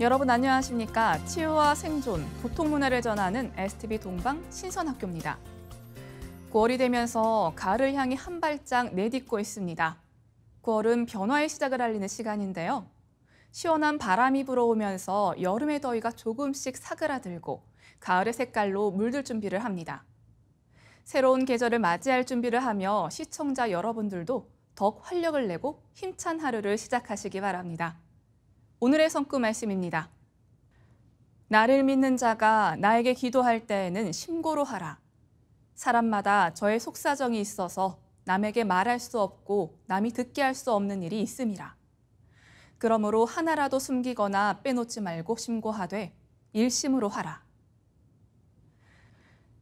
여러분 안녕하십니까? 치유와 생존, 보통 문화를 전하는 STV 동방 신선학교입니다. 9월이 되면서 가을을 향해 한 발짝 내딛고 있습니다. 9월은 변화의 시작을 알리는 시간인데요. 시원한 바람이 불어오면서 여름의 더위가 조금씩 사그라들고 가을의 색깔로 물들 준비를 합니다. 새로운 계절을 맞이할 준비를 하며 시청자 여러분들도 더욱 활력을 내고 힘찬 하루를 시작하시기 바랍니다. 오늘의 성구 말씀입니다. 나를 믿는 자가 나에게 기도할 때에는 심고로 하라. 사람마다 저의 속사정이 있어서 남에게 말할 수 없고 남이 듣게 할 수 없는 일이 있음이라. 그러므로 하나라도 숨기거나 빼놓지 말고 심고하되 일심으로 하라.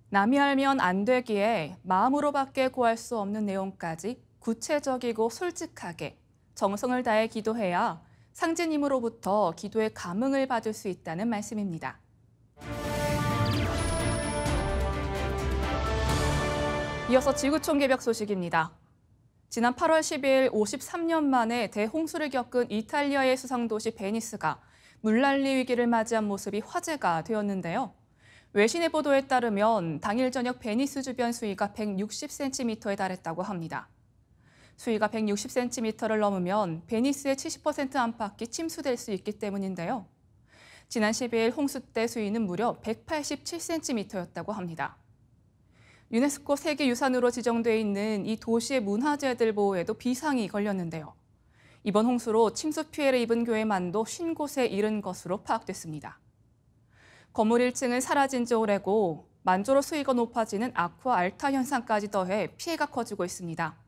남이 알면 안 되기에 마음으로밖에 구할 수 없는 내용까지 구체적이고 솔직하게 정성을 다해 기도해야 상제님으로부터 기도의 감응을 받을 수 있다는 말씀입니다. 이어서 지구촌 개벽 소식입니다. 지난 8월 10일 53년 만에 대홍수를 겪은 이탈리아의 수상도시 베니스가 물난리 위기를 맞이한 모습이 화제가 되었는데요. 외신의 보도에 따르면 당일 저녁 베니스 주변 수위가 160cm에 달했다고 합니다. 수위가 160cm를 넘으면 베니스의 70% 안팎이 침수될 수 있기 때문인데요. 지난 12일 홍수 때 수위는 무려 187cm였다고 합니다. 유네스코 세계유산으로 지정돼 있는 이 도시의 문화재들 보호에도 비상이 걸렸는데요. 이번 홍수로 침수 피해를 입은 교회만도 50곳에 이른 것으로 파악됐습니다. 건물 1층은 사라진 지 오래고 만조로 수위가 높아지는 아쿠아 알타 현상까지 더해 피해가 커지고 있습니다.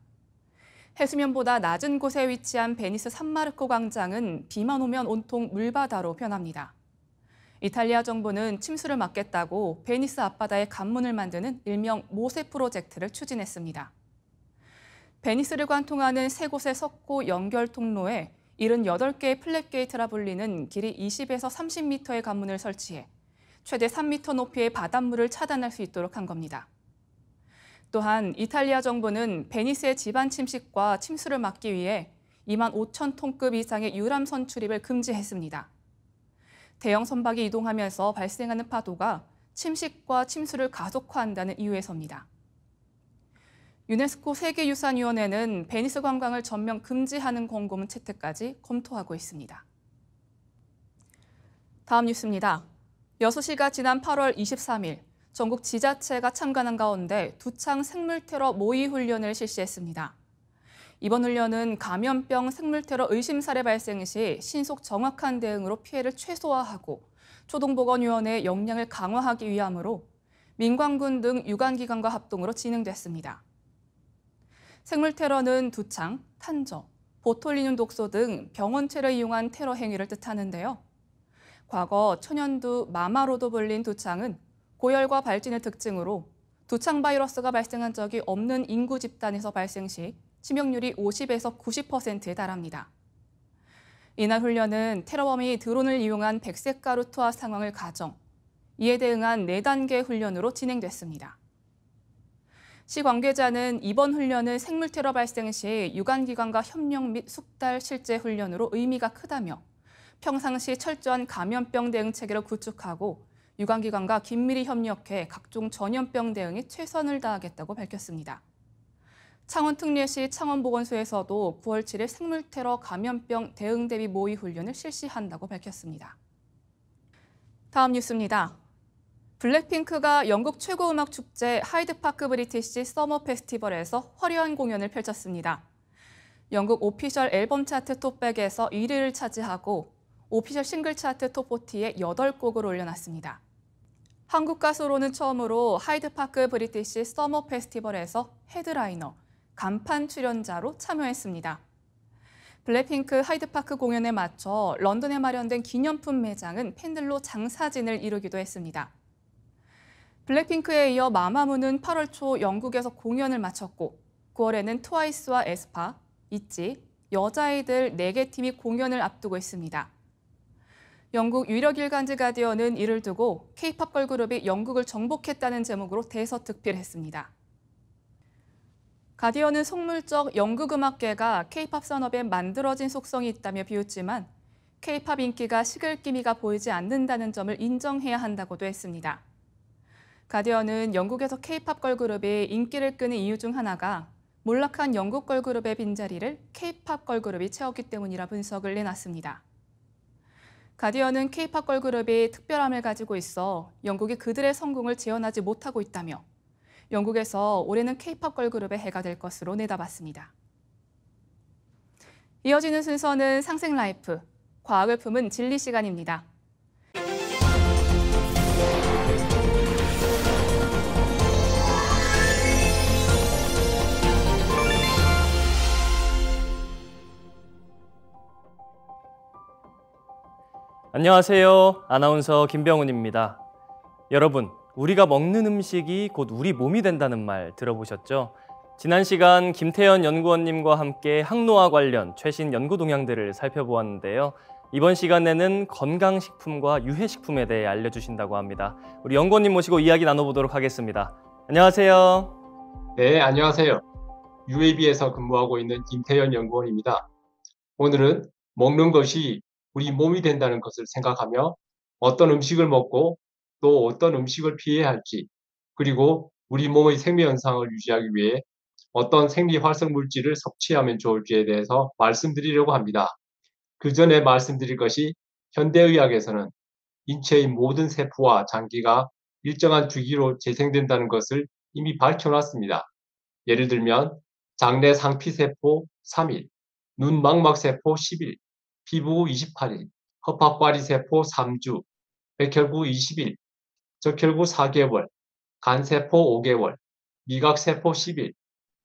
해수면보다 낮은 곳에 위치한 베니스 산마르코 광장은 비만 오면 온통 물바다로 변합니다. 이탈리아 정부는 침수를 막겠다고 베니스 앞바다에 갑문을 만드는 일명 모세 프로젝트를 추진했습니다. 베니스를 관통하는 세 곳의 석호 연결 통로에 78개의 flap gate라 불리는 길이 20에서 30m의 갑문을 설치해 최대 3m 높이의 바닷물을 차단할 수 있도록 한 겁니다. 또한 이탈리아 정부는 베니스의 지반 침식과 침수를 막기 위해 2만 5천 톤급 이상의 유람선 출입을 금지했습니다. 대형 선박이 이동하면서 발생하는 파도가 침식과 침수를 가속화한다는 이유에서입니다. 유네스코 세계유산위원회는 베니스 관광을 전면 금지하는 권고문 채택까지 검토하고 있습니다. 다음 뉴스입니다. 여수시가 지난 8월 23일 전국 지자체가 참관한 가운데 두창 생물테러 모의 훈련을 실시했습니다. 이번 훈련은 감염병 생물테러 의심 사례 발생 시 신속 정확한 대응으로 피해를 최소화하고 초동보건위원회의 역량을 강화하기 위함으로 민관군 등 유관기관과 합동으로 진행됐습니다. 생물테러는 두창, 탄저, 보톨리늄 독소 등 병원체를 이용한 테러 행위를 뜻하는데요. 과거 천연두 마마로도 불린 두창은 고열과 발진의 특징으로 두창 바이러스가 발생한 적이 없는 인구 집단에서 발생 시 치명률이 50에서 90%에 달합니다. 이날 훈련은 테러범이 드론을 이용한 백색가루 투하 상황을 가정, 이에 대응한 4단계 훈련으로 진행됐습니다. 시 관계자는 이번 훈련은 생물 테러 발생 시 유관기관과 협력 및 숙달 실제 훈련으로 의미가 크다며 평상시 철저한 감염병 대응 체계를 구축하고 유관기관과 긴밀히 협력해 각종 전염병 대응에 최선을 다하겠다고 밝혔습니다. 창원 특례시 창원보건소에서도 9월 7일 생물테러 감염병 대응 대비 모의 훈련을 실시한다고 밝혔습니다. 다음 뉴스입니다. 블랙핑크가 영국 최고 음악 축제 하이드파크 브리티시 서머 페스티벌에서 화려한 공연을 펼쳤습니다. 영국 official 앨범 차트 톱백에서 1위를 차지하고 official 싱글 차트 톱40에 8곡을 올려놨습니다. 한국 가수로는 처음으로 하이드파크 브리티시 서머 페스티벌에서 헤드라이너, 간판 출연자로 참여했습니다. 블랙핑크 하이드파크 공연에 맞춰 런던에 마련된 기념품 매장은 팬들로 장사진을 이루기도 했습니다. 블랙핑크에 이어 마마무는 8월 초 영국에서 공연을 마쳤고 9월에는 트와이스와 에스파, 있지, 여자아이들 4개 팀이 공연을 앞두고 있습니다. 영국 유력 일간지 가디언은 이를 두고 K-팝 걸그룹이 영국을 정복했다는 제목으로 대서특필했습니다. 가디언은 속물적 영국 음악계가 K-팝 산업에 만들어진 속성이 있다며 비웃지만 K-팝 인기가 식을 기미가 보이지 않는다는 점을 인정해야 한다고도 했습니다. 가디언은 영국에서 K-팝 걸그룹이 인기를 끄는 이유 중 하나가 몰락한 영국 걸그룹의 빈자리를 K-팝 걸그룹이 채웠기 때문이라 분석을 내놨습니다. 가디언은 K-팝 걸그룹이 특별함을 가지고 있어 영국이 그들의 성공을 재현하지 못하고 있다며 영국에서 올해는 K-팝 걸그룹의 해가 될 것으로 내다봤습니다. 이어지는 순서는 상생 life, 과학을 품은 진리 시간입니다. 안녕하세요. 아나운서 김병훈입니다. 여러분, 우리가 먹는 음식이 곧 우리 몸이 된다는 말 들어보셨죠? 지난 시간 김태현 연구원님과 함께 항노화 관련 최신 연구 동향들을 살펴보았는데요. 이번 시간에는 건강식품과 유해식품에 대해 알려주신다고 합니다. 우리 연구원님 모시고 이야기 나눠보도록 하겠습니다. 안녕하세요. 네, 안녕하세요. UAB에서 근무하고 있는 김태현 연구원입니다. 오늘은 먹는 것이 우리 몸이 된다는 것을 생각하며 어떤 음식을 먹고 또 어떤 음식을 피해야 할지 그리고 우리 몸의 생리 현상을 유지하기 위해 어떤 생리 활성 물질을 섭취하면 좋을지에 대해서 말씀드리려고 합니다. 그 전에 말씀드릴 것이 현대의학에서는 인체의 모든 세포와 장기가 일정한 주기로 재생된다는 것을 이미 밝혀놨습니다. 예를 들면 장내 상피세포 3일, 눈 망막세포 10일, 피부 28일, 허파과리세포 3주, 백혈구 20일, 적혈구 4개월, 간세포 5개월, 미각세포 10일,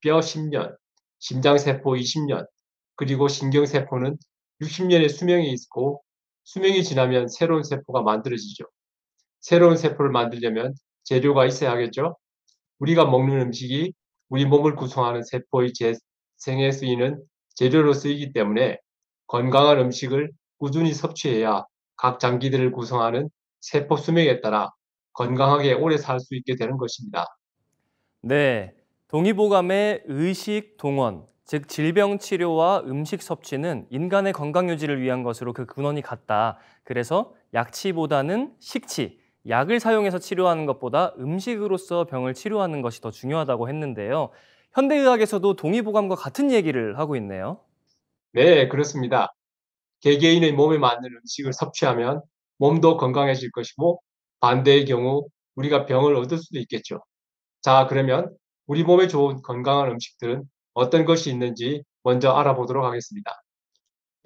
뼈 10년, 심장세포 20년, 그리고 신경세포는 60년의 수명이 있고 수명이 지나면 새로운 세포가 만들어지죠. 새로운 세포를 만들려면 재료가 있어야 하겠죠. 우리가 먹는 음식이 우리 몸을 구성하는 세포의 재생에 쓰이는 재료로 쓰이기 때문에 건강한 음식을 꾸준히 섭취해야 각 장기들을 구성하는 세포 수명에 따라 건강하게 오래 살 수 있게 되는 것입니다. 네, 동의보감의 의식 동원, 즉 질병 치료와 음식 섭취는 인간의 건강 유지를 위한 것으로 그 근원이 같다. 그래서 약치보다는 식치, 약을 사용해서 치료하는 것보다 음식으로서 병을 치료하는 것이 더 중요하다고 했는데요. 현대의학에서도 동의보감과 같은 얘기를 하고 있네요. 네, 그렇습니다. 개개인의 몸에 맞는 음식을 섭취하면 몸도 건강해질 것이고 반대의 경우 우리가 병을 얻을 수도 있겠죠. 자, 그러면 우리 몸에 좋은 건강한 음식들은 어떤 것이 있는지 먼저 알아보도록 하겠습니다.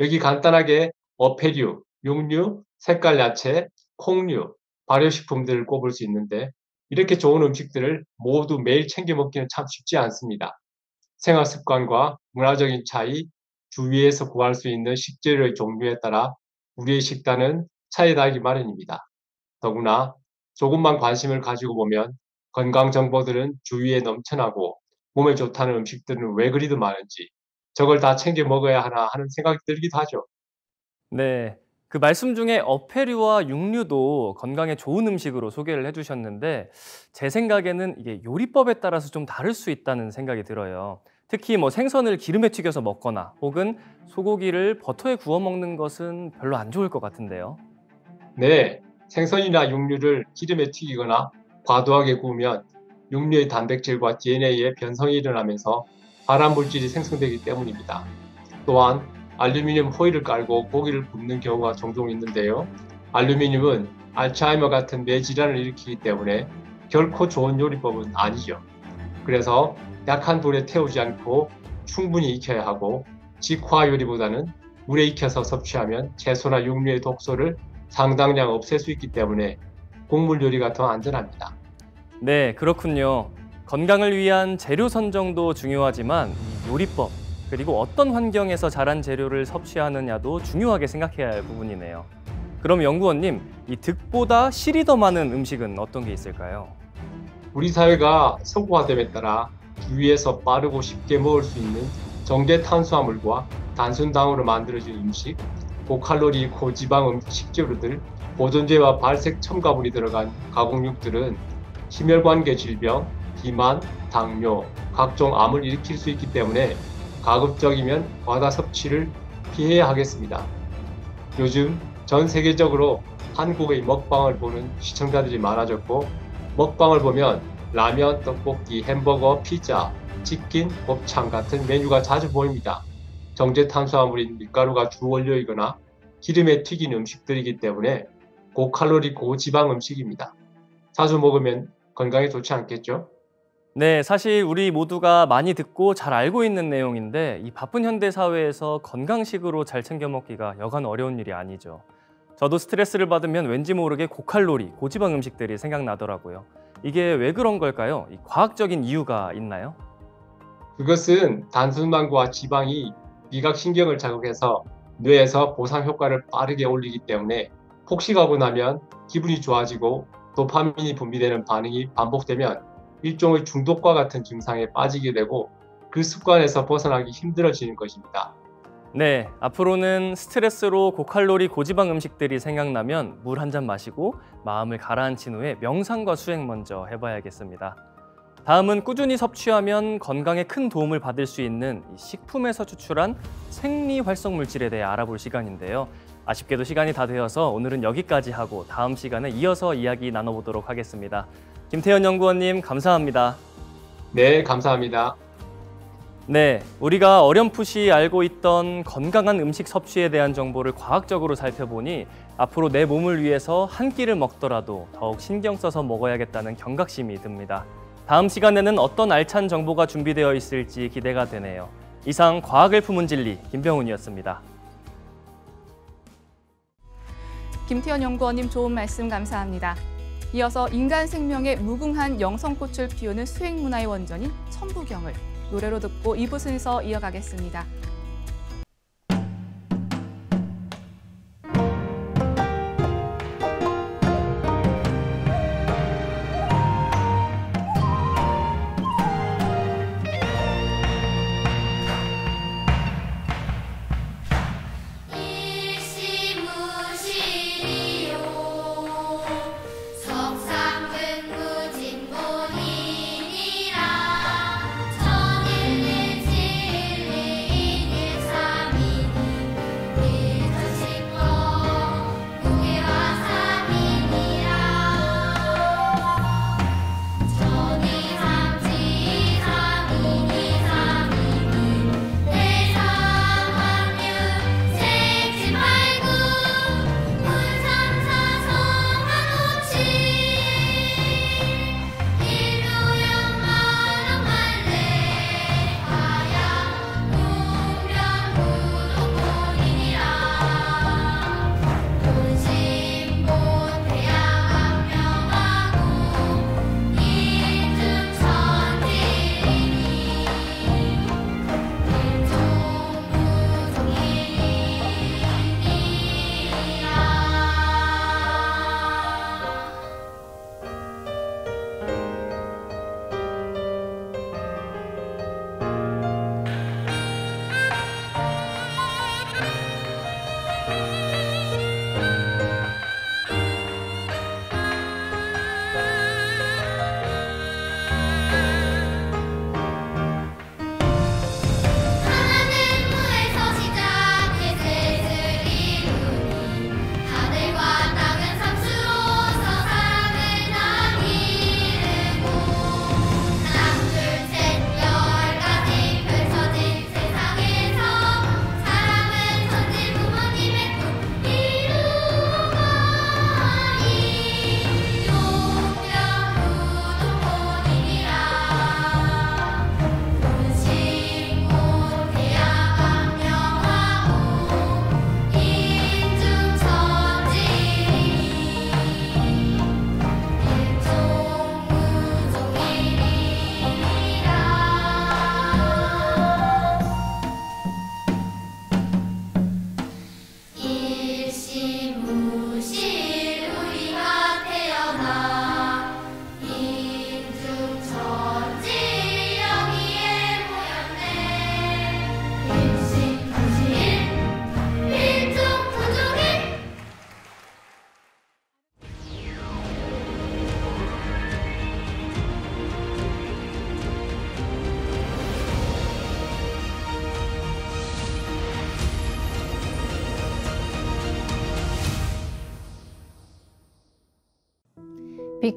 여기 간단하게 어패류, 육류, 색깔 야채, 콩류, 발효식품들을 꼽을 수 있는데 이렇게 좋은 음식들을 모두 매일 챙겨 먹기는 참 쉽지 않습니다. 생활 습관과 문화적인 차이, 주위에서 구할 수 있는 식재료의 종류에 따라 우리의 식단은 차이 나기 마련입니다. 더구나 조금만 관심을 가지고 보면 건강 정보들은 주위에 넘쳐나고 몸에 좋다는 음식들은 왜 그리도 많은지 저걸 다 챙겨 먹어야 하나 하는 생각이 들기도 하죠. 네. 그 말씀 중에 어패류와 육류도 건강에 좋은 음식으로 소개를 해주셨는데 제 생각에는 이게 요리법에 따라서 좀 다를 수 있다는 생각이 들어요. 특히 뭐 생선을 기름에 튀겨서 먹거나 혹은 소고기를 버터에 구워 먹는 것은 별로 안 좋을 것 같은데요. 네, 생선이나 육류를 기름에 튀기거나 과도하게 구우면 육류의 단백질과 DNA의 변성이 일어나면서 발암 물질이 생성되기 때문입니다. 또한 알루미늄 호일을 깔고 고기를 굽는 경우가 종종 있는데요. 알루미늄은 알츠하이머 같은 뇌 질환을 일으키기 때문에 결코 좋은 요리법은 아니죠. 그래서 약한 불에 태우지 않고 충분히 익혀야 하고 직화 요리보다는 물에 익혀서 섭취하면 채소나 육류의 독소를 상당량 없앨 수 있기 때문에 곡물 요리가 더 안전합니다. 네, 그렇군요. 건강을 위한 재료 선정도 중요하지만 요리법 그리고 어떤 환경에서 자란 재료를 섭취하느냐도 중요하게 생각해야 할 부분이네요. 그럼 연구원님, 이 득보다 실이 더 많은 음식은 어떤 게 있을까요? 우리 사회가 서구화됨에 따라 주위에서 빠르고 쉽게 먹을 수 있는 정제 탄수화물과 단순당으로 만들어진 음식, 고칼로리, 고지방 음 식재료들, 보존제와 발색 첨가물이 들어간 가공육들은 심혈관계 질병, 비만, 당뇨, 각종 암을 일으킬 수 있기 때문에 가급적이면 과다 섭취를 피해야 하겠습니다. 요즘 전 세계적으로 한국의 먹방을 보는 시청자들이 많아졌고 먹방을 보면 라면, 떡볶이, 햄버거, 피자, 치킨, 곱창 같은 메뉴가 자주 보입니다. 정제 탄수화물인 밀가루가 주 원료이거나 기름에 튀긴 음식들이기 때문에 고칼로리 고지방 음식입니다. 자주 먹으면 건강에 좋지 않겠죠? 네, 사실 우리 모두가 많이 듣고 잘 알고 있는 내용인데 이 바쁜 현대 사회에서 건강식으로 잘 챙겨 먹기가 여간 어려운 일이 아니죠. 저도 스트레스를 받으면 왠지 모르게 고칼로리, 고지방 음식들이 생각나더라고요. 이게 왜 그런 걸까요? 이 과학적인 이유가 있나요? 그것은 단순만과 지방이 미각신경을 자극해서 뇌에서 보상 효과를 빠르게 올리기 때문에 폭식하고 나면 기분이 좋아지고 도파민이 분비되는 반응이 반복되면 일종의 중독과 같은 증상에 빠지게 되고 그 습관에서 벗어나기 힘들어지는 것입니다. 네, 앞으로는 스트레스로 고칼로리 고지방 음식들이 생각나면 물 한 잔 마시고 마음을 가라앉힌 후에 명상과 수행 먼저 해봐야겠습니다. 다음은 꾸준히 섭취하면 건강에 큰 도움을 받을 수 있는 이 식품에서 추출한 생리 활성 물질에 대해 알아볼 시간인데요. 아쉽게도 시간이 다 되어서 오늘은 여기까지 하고 다음 시간에 이어서 이야기 나눠보도록 하겠습니다. 김태현 연구원님 감사합니다. 네, 감사합니다. 네, 우리가 어렴풋이 알고 있던 건강한 음식 섭취에 대한 정보를 과학적으로 살펴보니 앞으로 내 몸을 위해서 한 끼를 먹더라도 더욱 신경 써서 먹어야겠다는 경각심이 듭니다. 다음 시간에는 어떤 알찬 정보가 준비되어 있을지 기대가 되네요. 이상 과학을 품은 진리 김병훈이었습니다. 김태현 연구원님 좋은 말씀 감사합니다. 이어서 인간 생명의 무궁한 영성꽃을 피우는 수행 문화의 원전인 천부경을 노래로 듣고 2부 순서 이어가겠습니다.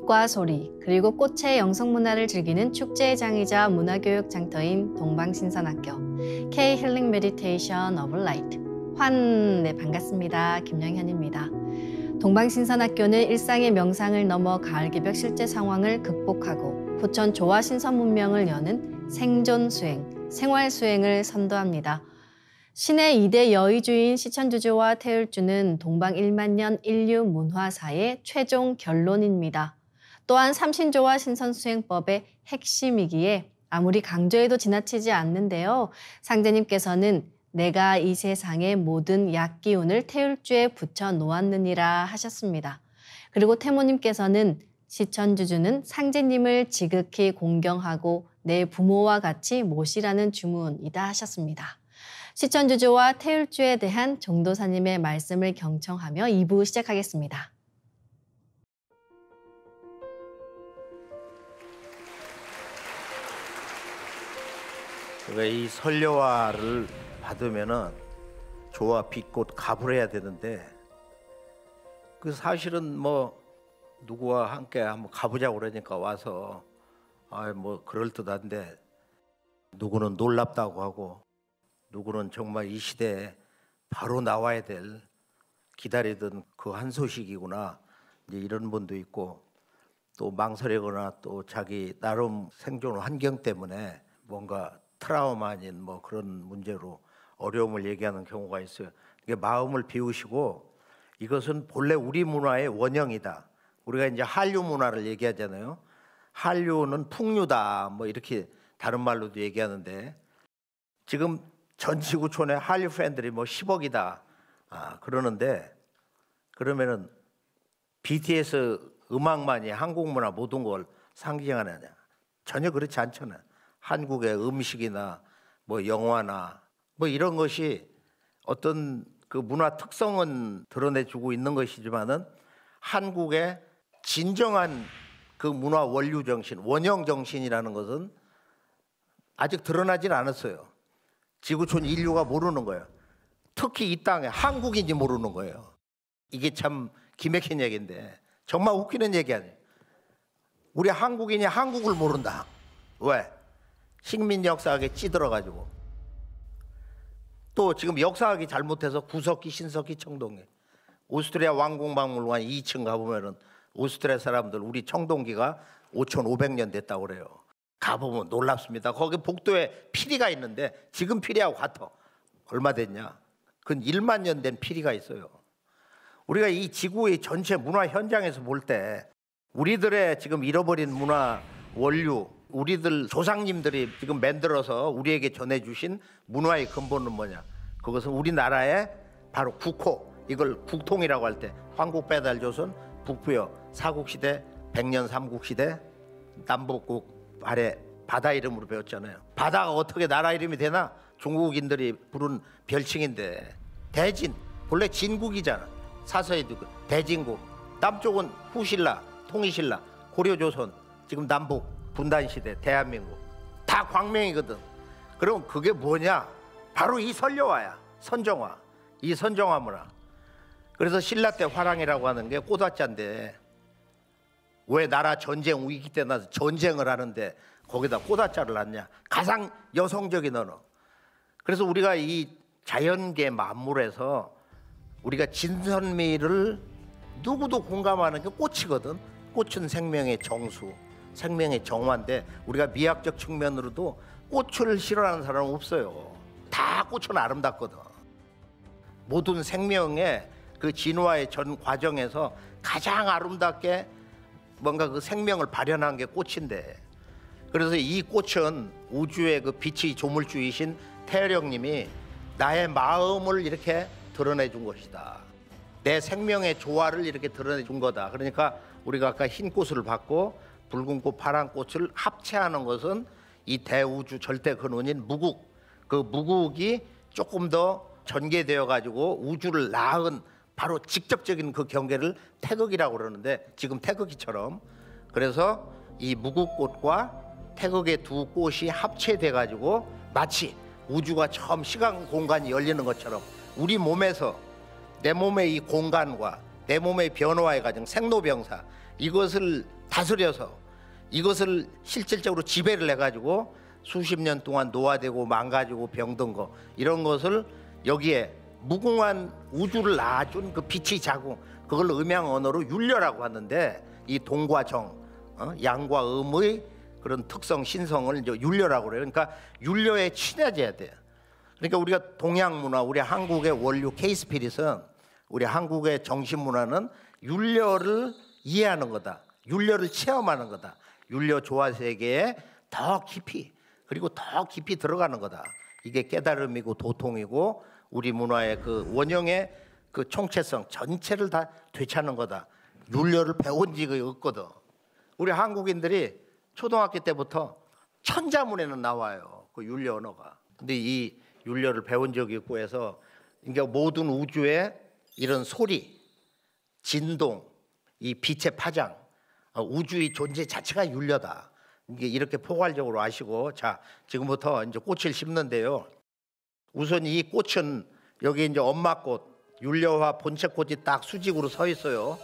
빛과 소리, 그리고 꽃의 영성 문화를 즐기는 축제의 장이자 문화교육 장터인 동방신선학교 K healing meditation of light 환, 네 반갑습니다. 김영현입니다. 동방신선학교는 일상의 명상을 넘어 가을개벽 실제 상황을 극복하고 후천 조화 신선 문명을 여는 생존 수행, 생활 수행을 선도합니다. 신의 이대 여의주인 시천주주와 태을주는 동방 1만 년 인류 문화사의 최종 결론입니다. 또한 삼신조와 신선수행법의 핵심이기에 아무리 강조해도 지나치지 않는데요. 상제님께서는 내가 이 세상의 모든 약기운을 태율주에 붙여 놓았느니라 하셨습니다. 그리고 태모님께서는 시천주주는 상제님을 지극히 공경하고 내 부모와 같이 모시라는 주문이다 하셨습니다. 시천주주와 태율주에 대한 정도사님의 말씀을 경청하며 2부 시작하겠습니다. 이 선료화를 받으면은 조화 빛꽃 갑을 해야 되는데 그 사실은 뭐 누구와 함께 한번 가보자고 그러니까 와서 아뭐 그럴 듯한데 누구는 놀랍다고 하고 누구는 정말 이 시대에 바로 나와야 될 기다리던 그 한 소식이구나. 이제 이런 분도 있고 또 망설이거나 또 자기 나름 생존 환경 때문에 뭔가 트라우마 아닌 뭐 그런 문제로 어려움을 얘기하는 경우가 있어요. 이게 마음을 비우시고 이것은 본래 우리 문화의 원형이다. 우리가 이제 한류 문화를 얘기하잖아요. 한류는 풍류다. 뭐 이렇게 다른 말로도 얘기하는데 지금 전 지구촌에 한류 팬들이 뭐 10억이다. 아, 그러는데 그러면은 BTS 음악만이 한국 문화 모든 걸 상징하느냐? 전혀 그렇지 않잖아요. 한국의 음식이나 뭐 영화나 뭐 이런 것이 어떤 그 문화 특성은 드러내주고 있는 것이지만은 한국의 진정한 그 문화 원류 정신, 원형 정신이라는 것은 아직 드러나질 않았어요. 지구촌 인류가 모르는 거예요. 특히 이 땅에 한국인지 모르는 거예요. 이게 참 기맥힌 얘기인데 정말 웃기는 얘기 아니에요. 우리 한국인이 한국을 모른다. 왜? 식민 역사학에 찌들어가지고 또 지금 역사학이 잘못해서 구석기, 신석기, 청동기 오스트리아 왕궁박물관 2층 가보면은 오스트리아 사람들 우리 청동기가 5,500년 됐다고 그래요. 가보면 놀랍습니다. 거기 복도에 피리가 있는데 지금 피리하고 같아. 얼마 됐냐? 그건 1만 년 된 피리가 있어요. 우리가 이 지구의 전체 문화 현장에서 볼 때 우리들의 지금 잃어버린 문화 원류, 우리들 조상님들이 지금 만들어서 우리에게 전해주신 문화의 근본은 뭐냐? 그것은 우리나라의 바로 국호, 이걸 국통이라고 할 때 황국 배달 조선, 북부여 사국시대, 백년 삼국시대, 남북국 아래 바다 이름으로 배웠잖아요. 바다가 어떻게 나라 이름이 되나? 중국인들이 부른 별칭인데 대진 본래 진국이잖아. 사서에도 그 대진국. 남쪽은 후신라, 통일신라, 고려조선, 지금 남북 분단 시대 대한민국 다 광명이거든. 그럼 그게 뭐냐? 바로 이 선려화야. 선정화. 이 선정화 문화. 그래서 신라 때 화랑이라고 하는 게 꽃화자인데 왜 나라 전쟁 위기 때 나서 전쟁을 하는데 거기다 꽃화자를 놨냐? 가장 여성적인 언어. 그래서 우리가 이 자연계 만물에서 우리가 진선미를 누구도 공감하는 게 꽃이거든. 꽃은 생명의 정수, 생명의 정화인데 우리가 미학적 측면으로도 꽃을 싫어하는 사람은 없어요. 다 꽃은 아름답거든. 모든 생명의 그 진화의 전 과정에서 가장 아름답게 뭔가 그 생명을 발현한 게 꽃인데 그래서 이 꽃은 우주의 그 빛이 조물주이신 태열형님이 나의 마음을 이렇게 드러내 준 것이다. 내 생명의 조화를 이렇게 드러내 준 거다. 그러니까 우리가 아까 흰 꽃을 받고 붉은 꽃, 파란 꽃을 합체하는 것은 이 대우주 절대 근원인 무국. 그 무국이 조금 더 전개되어 가지고 우주를 낳은 바로 직접적인 그 경계를 태극이라고 그러는데 지금 태극이처럼 그래서 이 무국꽃과 태극의 두 꽃이 합체돼 가지고 마치 우주가 처음 시간 공간이 열리는 것처럼 우리 몸에서 내 몸의 이 공간과 내 몸의 변화의 과정 생로병사 이것을 다스려서 이것을 실질적으로 지배를 해가지고 수십 년 동안 노화되고 망가지고 병든 거 이런 것을 여기에 무궁한 우주를 낳아준 그 빛이 자궁 그걸 음양 언어로 율려라고 하는데 이 동과 정 어? 양과 음의 그런 특성 신성을 이제 율려라고 그래요. 그러니까 율려에 친해져야 돼요. 그러니까 우리가 동양 문화, 우리 한국의 원류 케이스피릿은 우리 한국의 정신 문화는 율려를 이해하는 거다. 율려를 체험하는 거다. 율려 조화 세계에 더 깊이 그리고 더 깊이 들어가는 거다. 이게 깨달음이고 도통이고 우리 문화의 그 원형의 그 총체성 전체를 다 되찾는 거다. 율려를 배운 지가 없거든. 우리 한국인들이 초등학교 때부터 천자문에는 나와요. 그 율려 언어가. 근데 이 율려를 배운 적이 있고 해서 그러니까 모든 우주에 이런 소리, 진동, 이 빛의 파장, 어, 우주의 존재 자체가 율려다. 이게 이렇게 포괄적으로 아시고 자 지금부터 이제 꽃을 심는데요. 우선 이 꽃은 여기 이제 엄마꽃 율려화 본체꽃이 딱 수직으로 서 있어요.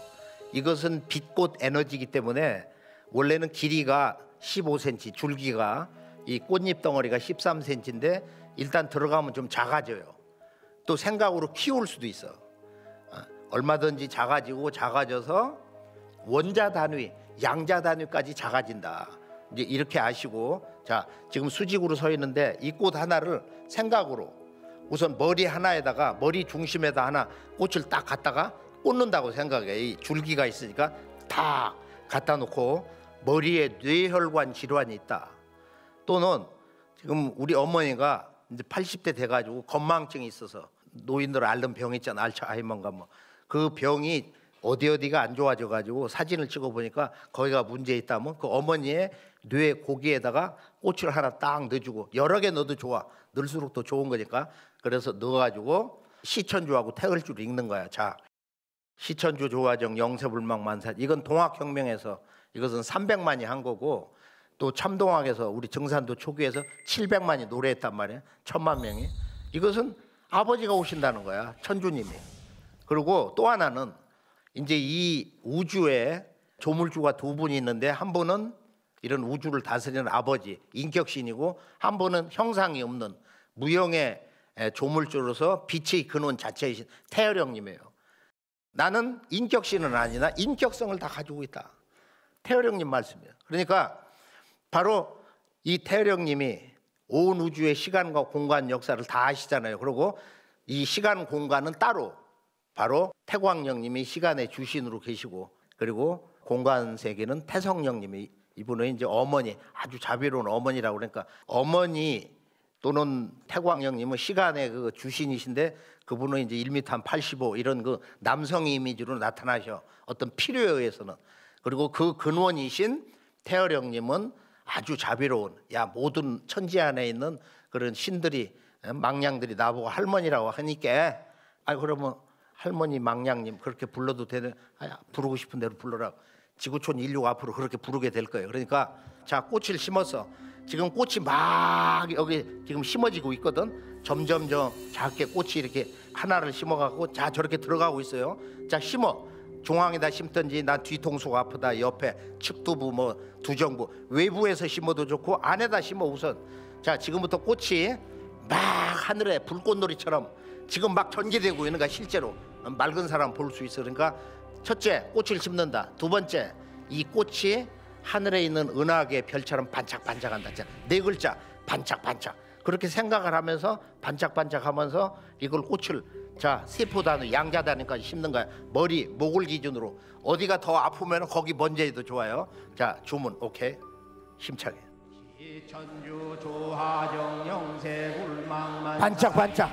이것은 빛꽃 에너지이기 때문에 원래는 길이가 15cm, 줄기가 이 꽃잎 덩어리가 13cm인데 일단 들어가면 좀 작아져요. 또 생각으로 키울 수도 있어. 어, 얼마든지 작아지고 작아져서 원자 단위, 양자 단위까지 작아진다. 이제 이렇게 아시고 자 지금 수직으로 서 있는데 이 꽃 하나를 생각으로 우선 머리 하나에다가 머리 중심에다 하나 꽃을 딱 갖다가 꽂는다고 생각해. 이 줄기가 있으니까 다 갖다 놓고 머리에 뇌혈관 질환이 있다. 또는 지금 우리 어머니가 이제 80대 돼가지고 건망증이 있어서 노인들 앓는 병 있잖아 알츠하이머인가 뭐 그 병이 어디 어디가 안 좋아져 가지고 사진을 찍어 보니까 거기가 문제 있다면 그 어머니의 뇌 고기에다가 꽃을 하나 딱 넣어주고 여러 개 넣어도 좋아 넣을수록 더 좋은 거니까 그래서 넣어가지고 시천주하고 태을주를 읽는 거야 자 시천주 조화정 영세불망 만사 이건 동학혁명에서 이것은 300만이 한 거고 또 참동학에서 우리 정산도 초기에서 700만이 노래했단 말이에요. 천만 명이. 이것은 아버지가 오신다는 거야. 천주님이. 그리고 또 하나는 이제 이 우주에 조물주가 두 분이 있는데 한 분은 이런 우주를 다스리는 아버지 인격신이고 한 분은 형상이 없는 무형의 에, 조물주로서 빛의 근원 자체이신 태열형님이에요. 나는 인격신은 아니나 인격성을 다 가지고 있다. 태열형님 말씀이에요. 그러니까 바로 이 태열형님이 온 우주의 시간과 공간 역사를 다 아시잖아요. 그리고 이 시간 공간은 따로 바로 태광령님이 시간의 주신으로 계시고 그리고 공간 세계는 태성령님이 이분은 이제 어머니 아주 자비로운 어머니라고 그러니까 어머니 또는 태광령님은 시간의 그 주신이신데 그분은 이제 1m 한 85 이런 그 남성 이미지로 나타나셔. 어떤 필요에 의해서는. 그리고 그 근원이신 태어령님은 아주 자비로운 야 모든 천지 안에 있는 그런 신들이 에, 망량들이 나보고 할머니라고 하니까 아 그러면 할머니 망량님 그렇게 불러도 되는 아, 부르고 싶은 대로 불러라 지구촌 인류가 앞으로 그렇게 부르게 될 거예요. 그러니까 자 꽃을 심어서 지금 꽃이 막 여기 지금 심어지고 있거든. 점점점 작게 꽃이 이렇게 하나를 심어갖고 자 저렇게 들어가고 있어요. 자 심어. 중앙에다 심든지 나 뒤통수가 아프다 옆에 측두부 뭐 두정부. 외부에서 심어도 좋고 안에다 심어 우선. 자 지금부터 꽃이 막 하늘에 불꽃놀이처럼 지금 막 전개되고 있는 거야 실제로 맑은 사람 볼 수 있어. 그러니까 첫째 꽃을 심는다. 두 번째 이 꽃이 하늘에 있는 은하계 별처럼 반짝반짝한다. 자, 네 글자 반짝반짝. 그렇게 생각을 하면서 반짝반짝하면서 이걸 꽃을 자 세포 단위 양자 단위까지 심는 거야. 머리 목을 기준으로. 어디가 더 아프면 거기 먼저 해도 좋아요. 자 주문 오케이. 영세불망만 반짝반짝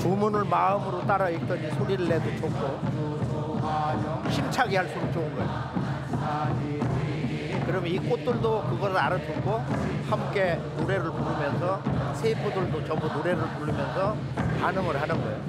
주문을 마음으로 따라 읽더니 소리를 내도 좋고 힘차게 할수록 좋은 거예요. 그러면 이 꽃들도 그걸 알아듣고 함께 노래를 부르면서 세포들도 전부 노래를 부르면서 반응을 하는 거예요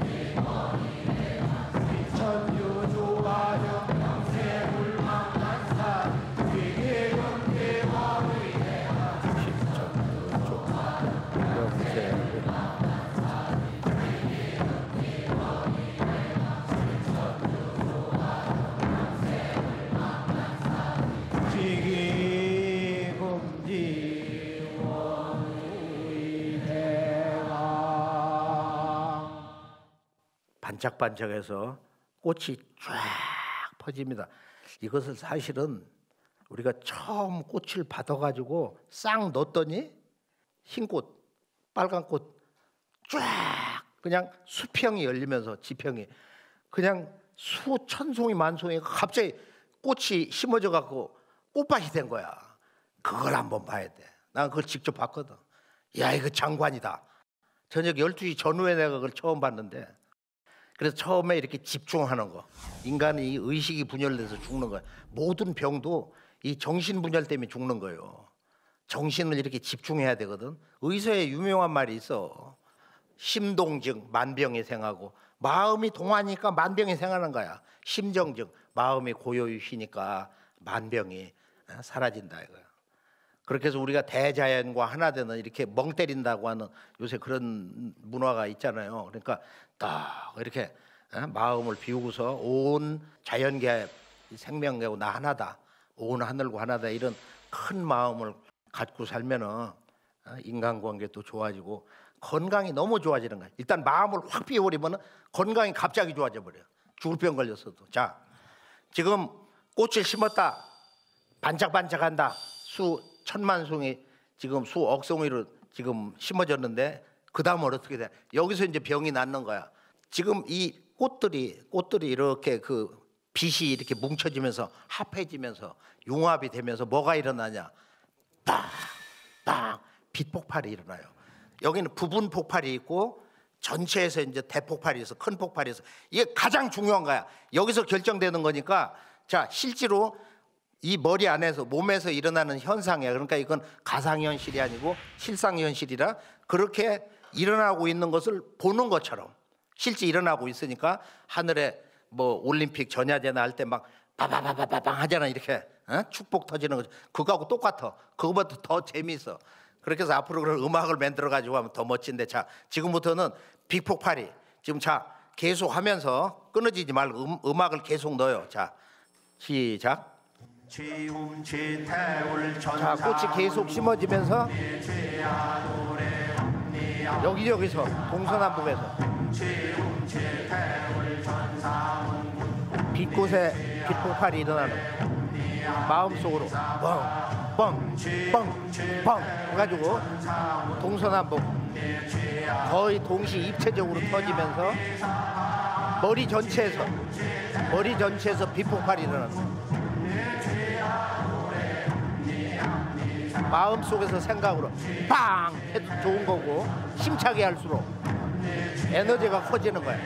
반짝반짝해서 꽃이 쫙 퍼집니다. 이것을 사실은 우리가 처음 꽃을 받아가지고 싹 넣었더니 흰 꽃, 빨간 꽃 쫙 그냥 수평이 열리면서 지평이 그냥 수천 송이 만 송이 갑자기 꽃이 심어져 갖고 꽃밭이 된 거야. 그걸 한번 봐야 돼. 난 그걸 직접 봤거든. 야 이거 장관이다. 저녁 12시 전후에 내가 그걸 처음 봤는데 그래서 처음에 이렇게 집중하는 거. 인간이 이 의식이 분열돼서 죽는 거야. 모든 병도 이 정신 분열 때문에 죽는 거예요. 정신을 이렇게 집중해야 되거든. 의사에 유명한 말이 있어. 심동증 만병이 생하고 마음이 동하니까 만병이 생하는 거야. 심정증 마음이 고요히 쉬니까 만병이 어, 사라진다 이거야. 그렇게 해서 우리가 대자연과 하나 되는 이렇게 멍 때린다고 하는 요새 그런 문화가 있잖아요. 그러니까 딱 이렇게 어, 마음을 비우고서 온 자연계 생명계고 나 하나다. 온 하늘과 하나다 이런 큰 마음을 갖고 살면은 어, 인간관계도 좋아지고 건강이 너무 좋아지는 거야. 일단 마음을 확 비워버리면 건강이 갑자기 좋아져 버려. 죽을 병 걸렸어도. 자, 지금 꽃을 심었다. 반짝반짝한다. 수 천만 송이 지금 수 억 송이로 지금 심어졌는데 그 다음은 어떻게 돼? 여기서 이제 병이 낫는 거야. 지금 이 꽃들이 꽃들이 이렇게 그 빛이 이렇게 뭉쳐지면서 합해지면서 융합이 되면서 뭐가 일어나냐? 빵! 빛 폭발이 일어나요. 여기는 부분 폭발이 있고 전체에서 이제 대폭발이 있어 큰 폭발이 있어 이게 가장 중요한 거야. 여기서 결정되는 거니까 자 실제로 이 머리 안에서 몸에서 일어나는 현상이야. 그러니까 이건 가상 현실이 아니고 실상 현실이라 그렇게 일어나고 있는 것을 보는 것처럼 실제 일어나고 있으니까 하늘에 뭐 올림픽 전야제나 할 때 막 바바바바바방 하잖아 이렇게 어? 축복 터지는 거 그거하고 똑같아. 그거보다 더 재미있어. 그렇게 해서 앞으로 그런 음악을 만들어 가지고 하면 더 멋진데 자 지금부터는 빅폭발이 지금 자 계속 하면서 끊어지지 말고 음, 음악을 계속 넣어요. 자 시작. 자 꽃이 계속 심어지면서 여기저기서 동서남북에서 빛꽃에 빛폭발이 일어나는 마음속으로 뻥뻥뻥뻥 해가지고 동서남북 거의 동시 입체적으로 터지면서 머리 전체에서 머리 전체에서 빛폭발이 일어나는 마음 속에서 생각으로 빵 해도 좋은 거고 힘차게 할수록 에너지가 커지는 거야.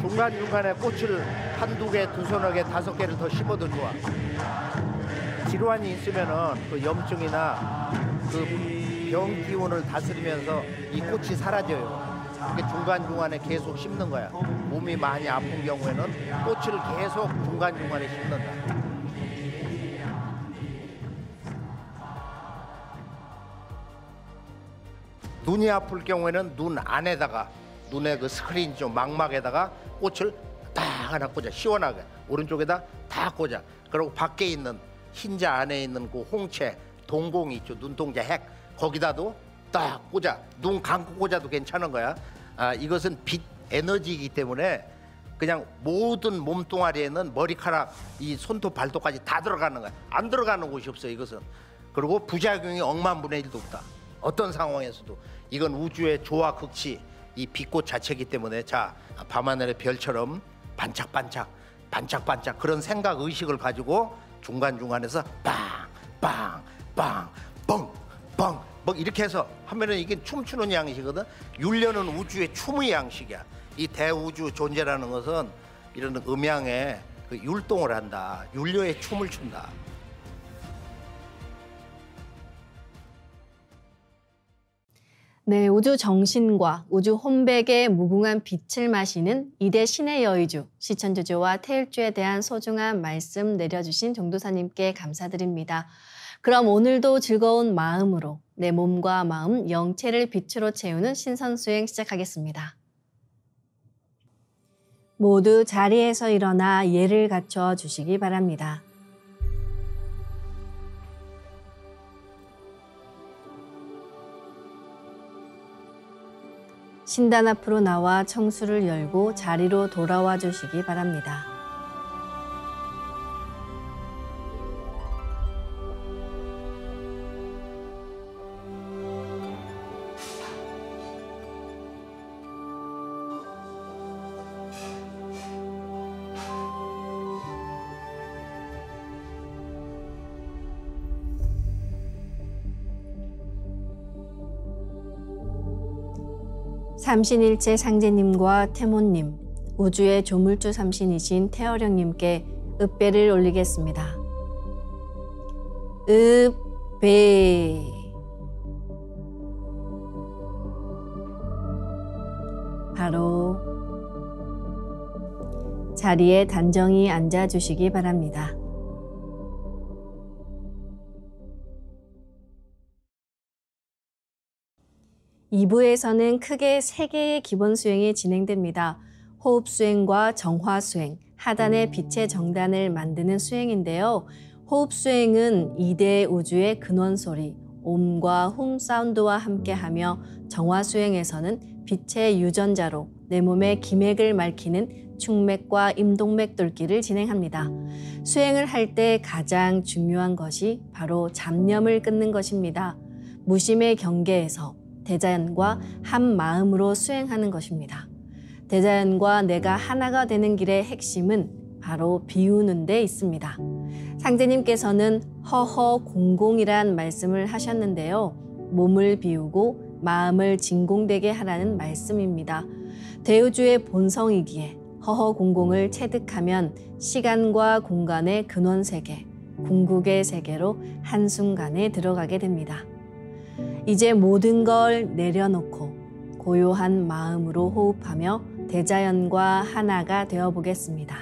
중간 중간에 꽃을 한두 개, 두 서너 개, 다섯 개를 더 심어도 좋아. 질환이 있으면은 그 염증이나 그 병 기운을 다스리면서 이 꽃이 사라져요. 이게 중간 중간에 계속 심는 거야. 몸이 많이 아픈 경우에는 꽃을 계속 중간 중간에 심는다. 눈이 아플 경우에는 눈 안에다가 눈에 그 스크린 좀 망막에다가 꽃을 딱 하나 꽂아. 시원하게. 오른쪽에다 다 꽂아. 그리고 밖에 있는 흰자 안에 있는 그 홍채 동공이 있죠. 눈동자 핵. 거기다도 딱 꽂아. 눈 감고 꽂아도 괜찮은 거야. 아 이것은 빛 에너지이기 때문에 그냥 모든 몸뚱아리에는 머리카락 이 손톱 발톱까지 다 들어가는 거야. 안 들어가는 곳이 없어 이것은. 그리고 부작용이 억만 분의 일도 없다. 어떤 상황에서도 이건 우주의 조화 극치 이 빛꽃 자체이기 때문에 자 밤하늘의 별처럼 반짝반짝 반짝반짝 그런 생각 의식을 가지고 중간 중간에서 빵 빵빵뻥뻥 뭐 이렇게 해서 하면은 이게 춤추는 양식이거든. 율려는 우주의 춤의 양식이야. 이 대우주 존재라는 것은 이런 음양에 그 율동을 한다. 율려의 춤을 춘다. 네, 우주 정신과 우주 혼백의 무궁한 빛을 마시는 이대 신의 여의주. 시천주주와 태일주에 대한 소중한 말씀 내려주신 정도사님께 감사드립니다. 그럼 오늘도 즐거운 마음으로 내 몸과 마음, 영체를 빛으로 채우는 신선수행 시작하겠습니다. 모두 자리에서 일어나 예를 갖춰 주시기 바랍니다. 신단 앞으로 나와 청수를 열고 자리로 돌아와 주시기 바랍니다. 삼신일체 상제님과 태모님, 우주의 조물주 삼신이신 태어령님께 읍배를 올리겠습니다. 읍배 바로 자리에 단정히 앉아 주시기 바랍니다. 이부에서는 크게 세개의 기본 수행이 진행됩니다. 호흡 수행과 정화 수행, 하단의 빛의 정단을 만드는 수행인데요. 호흡 수행은 이대 우주의 근원 소리, 옴과 훔 사운드와 함께하며 정화 수행에서는 빛의 유전자로 내 몸의 기맥을 밝히는 충맥과 임동맥 돌기를 진행합니다. 수행을 할 때 가장 중요한 것이 바로 잡념을 끊는 것입니다. 무심의 경계에서 대자연과 한 마음으로 수행하는 것입니다. 대자연과 내가 하나가 되는 길의 핵심은 바로 비우는 데 있습니다. 상제님께서는 허허 공공이란 말씀을 하셨는데요. 몸을 비우고 마음을 진공되게 하라는 말씀입니다. 대우주의 본성이기에 허허 공공을 체득하면 시간과 공간의 근원 세계, 궁극의 세계로 한순간에 들어가게 됩니다. 이제 모든 걸 내려놓고 고요한 마음으로 호흡하며 대자연과 하나가 되어 보겠습니다.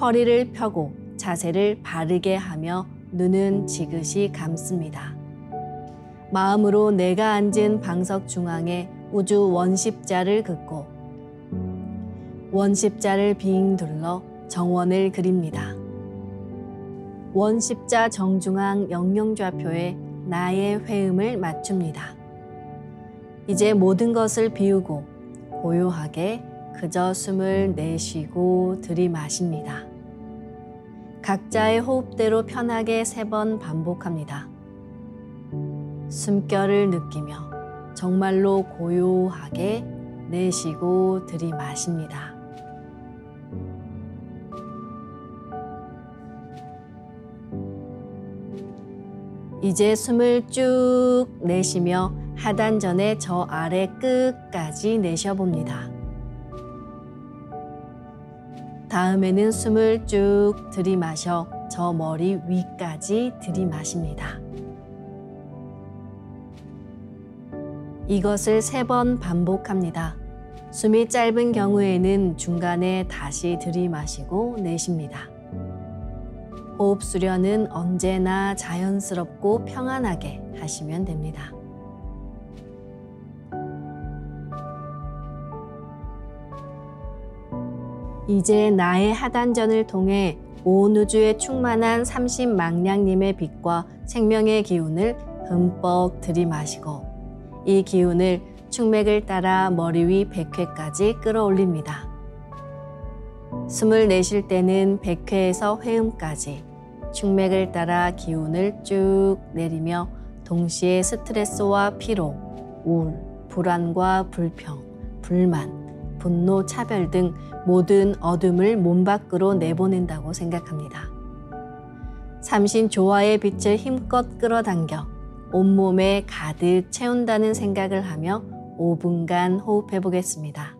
허리를 펴고 자세를 바르게 하며 눈은 지그시 감습니다. 마음으로 내가 앉은 방석 중앙에 우주 원십자를 긋고 원십자를 빙 둘러 정원을 그립니다. 원십자 정중앙 영영좌표에 나의 회음을 맞춥니다. 이제 모든 것을 비우고 고요하게 그저 숨을 내쉬고 들이마십니다. 각자의 호흡대로 편하게 세 번 반복합니다. 숨결을 느끼며 정말로 고요하게 내쉬고 들이마십니다. 이제 숨을 쭉 내쉬며 하단전의 저 아래 끝까지 내쉬어봅니다. 다음에는 숨을 쭉 들이마셔 저 머리 위까지 들이마십니다. 이것을 세 번 반복합니다. 숨이 짧은 경우에는 중간에 다시 들이마시고 내쉽니다. 호흡 수련은 언제나 자연스럽고 평안하게 하시면 됩니다. 이제 나의 하단전을 통해 온 우주에 충만한 30망량님의 빛과 생명의 기운을 흠뻑 들이마시고 이 기운을 충맥을 따라 머리 위 백회까지 끌어올립니다. 숨을 내쉴 때는 백회에서 회음까지 충맥을 따라 기운을 쭉 내리며 동시에 스트레스와 피로, 우울, 불안과 불평, 불만, 분노, 차별 등 모든 어둠을 몸 밖으로 내보낸다고 생각합니다. 삼신 조화의 빛을 힘껏 끌어당겨 온몸에 가득 채운다는 생각을 하며 5분간 호흡해 보겠습니다.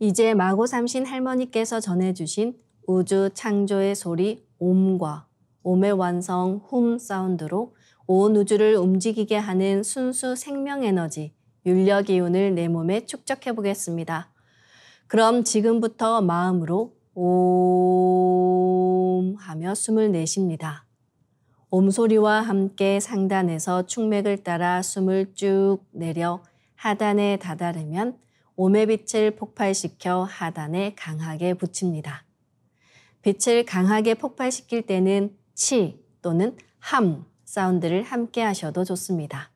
이제 마고 삼신 할머니께서 전해주신 우주 창조의 소리 옴과 옴의 완성 훔 사운드로 온 우주를 움직이게 하는 순수 생명 에너지, 윤력 기운을 내 몸에 축적해 보겠습니다. 그럼 지금부터 마음으로 옴 하며 숨을 내쉽니다. 옴 소리와 함께 상단에서 충맥을 따라 숨을 쭉 내려 하단에 다다르면 옴의 빛을 폭발시켜 하단에 강하게 붙입니다. 빛을 강하게 폭발시킬 때는 치 또는 함 사운드를 함께 하셔도 좋습니다.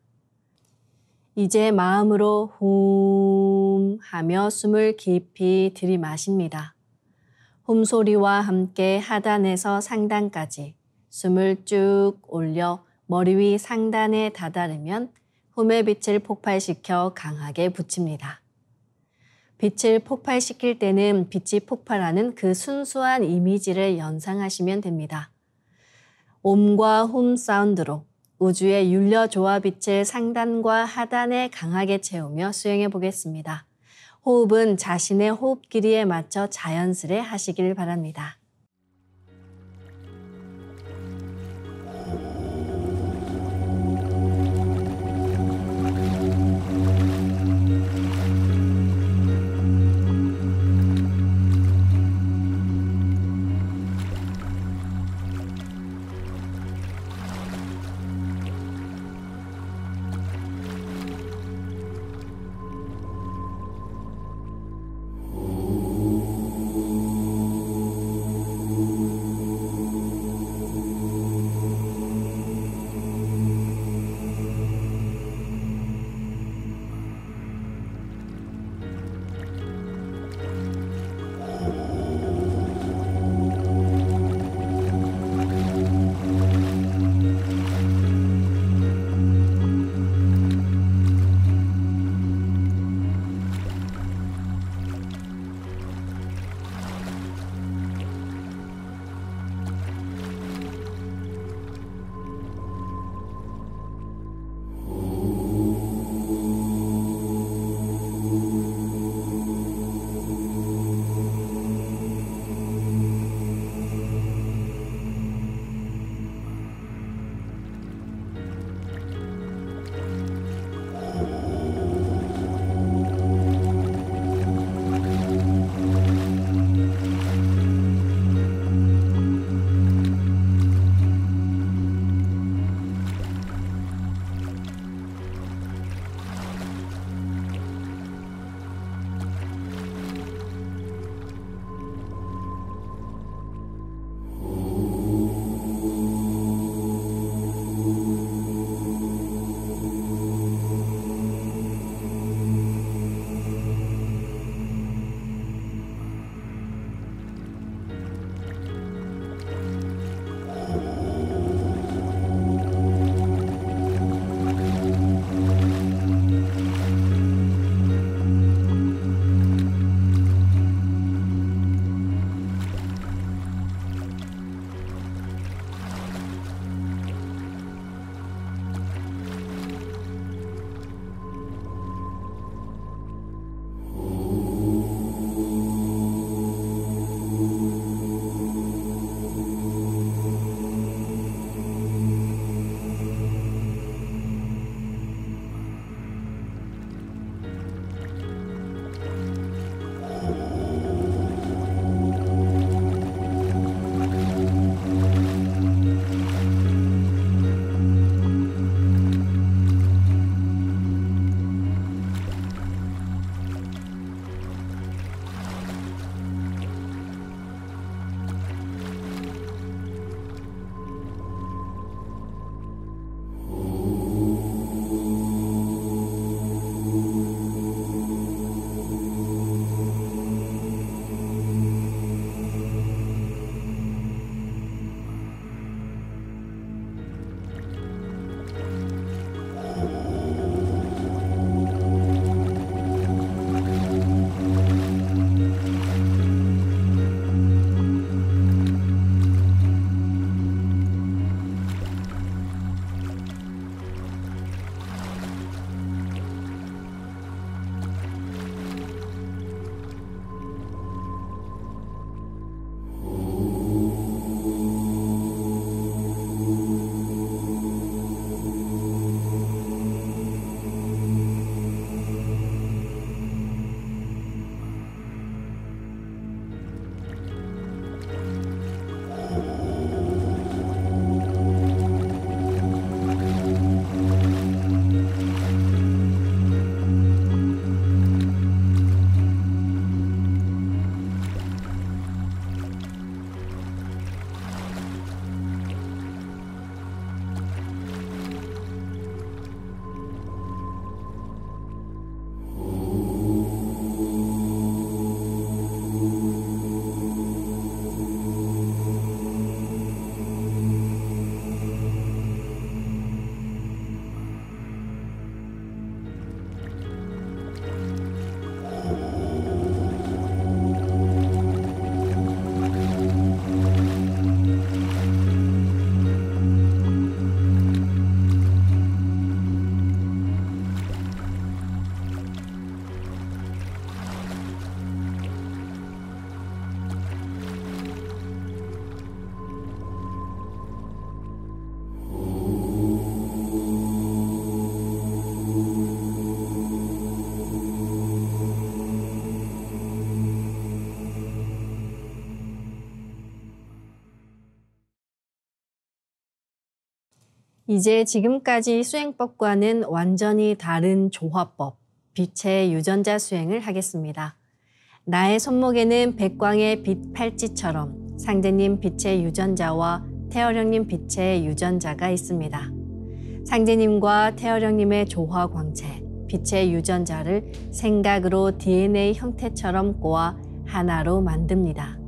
이제 마음으로 훔 하며 숨을 깊이 들이마십니다. 훔 소리와 함께 하단에서 상단까지 숨을 쭉 올려 머리 위 상단에 다다르면 훔의 빛을 폭발시켜 강하게 붙입니다. 빛을 폭발시킬 때는 빛이 폭발하는 그 순수한 이미지를 연상하시면 됩니다. 옴과 홈 사운드로 우주의 윤려 조화 빛을 상단과 하단에 강하게 채우며 수행해 보겠습니다. 호흡은 자신의 호흡 길이에 맞춰 자연스레 하시길 바랍니다. 이제 지금까지 수행법과는 완전히 다른 조화법, 빛의 유전자 수행을 하겠습니다. 나의 손목에는 백광의 빛 팔찌처럼 상제님 빛의 유전자와 태어령님 빛의 유전자가 있습니다. 상제님과 태어령님의 조화 광채, 빛의 유전자를 생각으로 DNA 형태처럼 꼬아 하나로 만듭니다.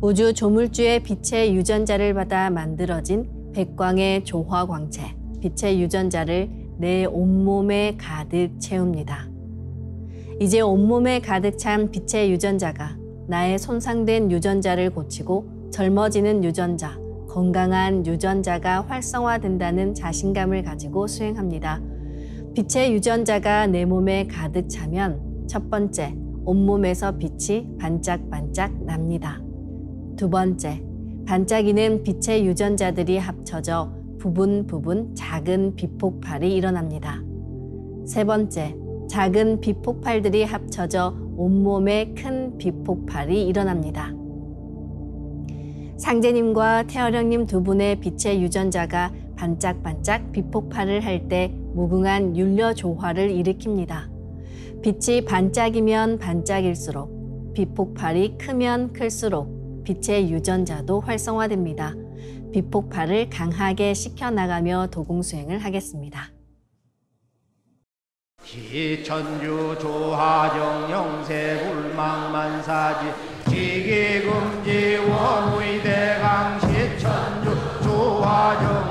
우주 조물주의 빛의 유전자를 받아 만들어진 백광의 조화 광채, 빛의 유전자를 내 온몸에 가득 채웁니다. 이제 온몸에 가득 찬 빛의 유전자가 나의 손상된 유전자를 고치고 젊어지는 유전자, 건강한 유전자가 활성화된다는 자신감을 가지고 수행합니다. 빛의 유전자가 내 몸에 가득 차면 첫 번째, 온몸에서 빛이 반짝반짝 납니다. 두 번째, 반짝이는 빛의 유전자들이 합쳐져 부분 부분 작은 빛폭발이 일어납니다. 세 번째, 작은 빛폭발들이 합쳐져 온몸에 큰 빛폭발이 일어납니다. 상제님과 태어령님 두 분의 빛의 유전자가 반짝반짝 빛폭발을 할 때 무궁한 율려 조화를 일으킵니다. 빛이 반짝이면 반짝일수록 빛폭발이 크면 클수록 빛의 유전자도 활성화됩니다. 빛폭발을 강하게 시켜나가며 도공수행을 하겠습니다. 기천주 조하정 영세 불망만사지 지기금지 원의대강 시천주 조하정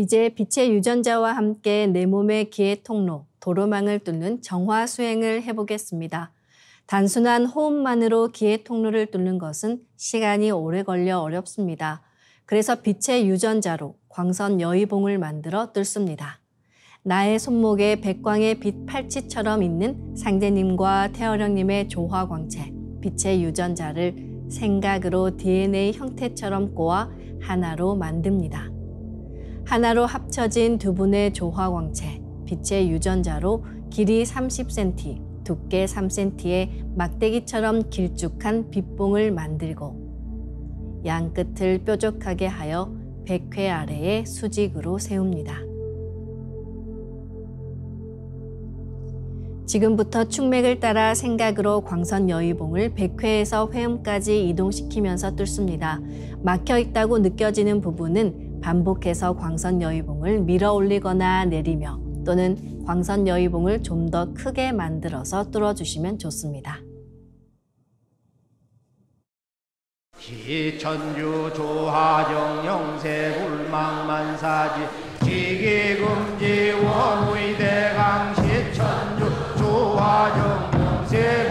이제 빛의 유전자와 함께 내 몸의 기의 통로, 도로망을 뚫는 정화 수행을 해보겠습니다. 단순한 호흡만으로 기의 통로를 뚫는 것은 시간이 오래 걸려 어렵습니다. 그래서 빛의 유전자로 광선 여의봉을 만들어 뚫습니다. 나의 손목에 백광의 빛 팔찌처럼 있는 상제님과 태어령님의 조화광채, 빛의 유전자를 생각으로 DNA 형태처럼 꼬아 하나로 만듭니다. 하나로 합쳐진 두 분의 조화 광채, 빛의 유전자로 길이 30cm, 두께 3cm의 막대기처럼 길쭉한 빛봉을 만들고 양 끝을 뾰족하게 하여 백회 아래에 수직으로 세웁니다. 지금부터 축맥을 따라 생각으로 광선 여의봉을 백회에서 회음까지 이동시키면서 뚫습니다. 막혀 있다고 느껴지는 부분은 반복해서 광선 여의봉을 밀어 올리거나 내리며 또는 광선 여의봉을 좀 더 크게 만들어서 뚫어주시면 좋습니다. 기천주 조하정 영세 불망만사지 지기금지 원의대강 시천주 조하정 영세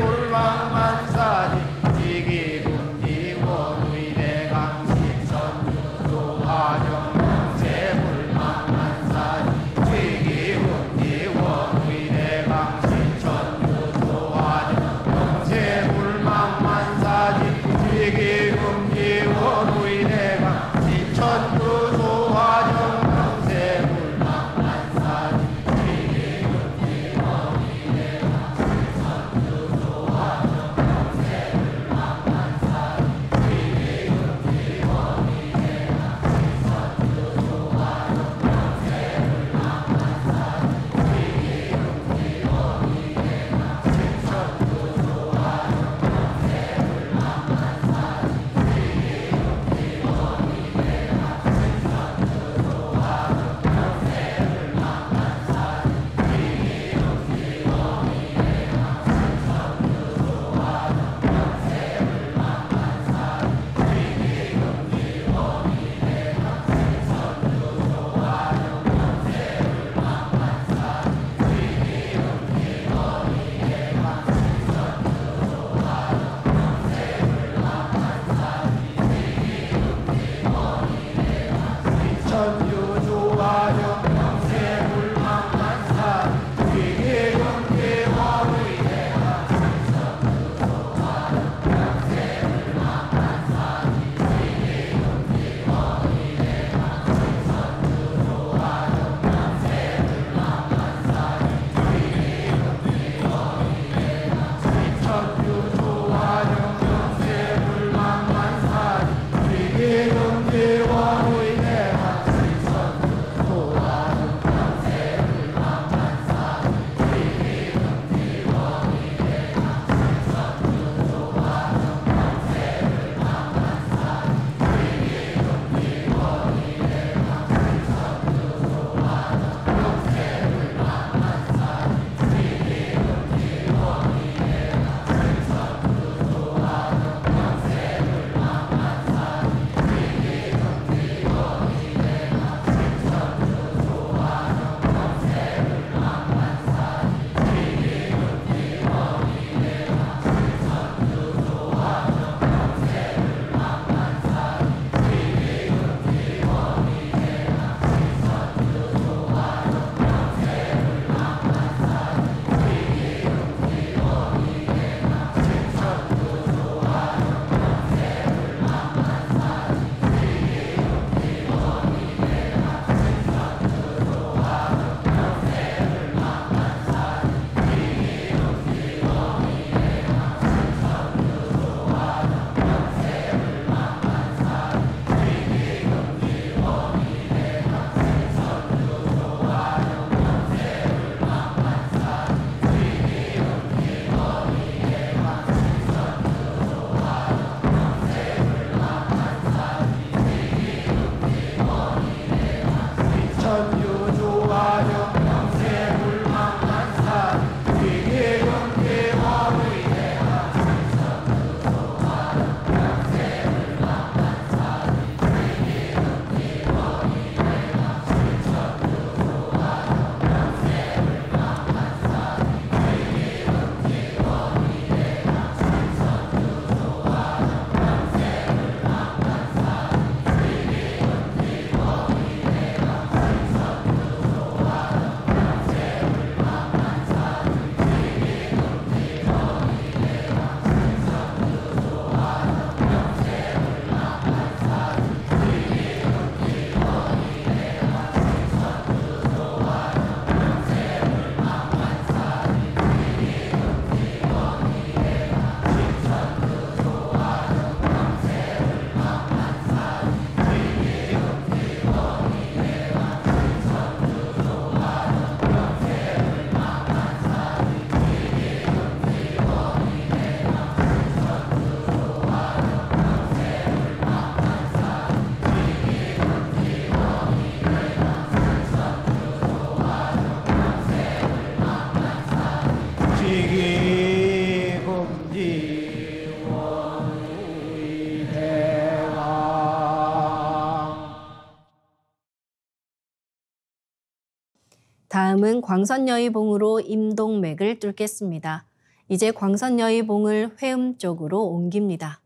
다음은 광선여의봉으로 임동맥을 뚫겠습니다. 이제 광선여의봉을 회음 쪽으로 옮깁니다.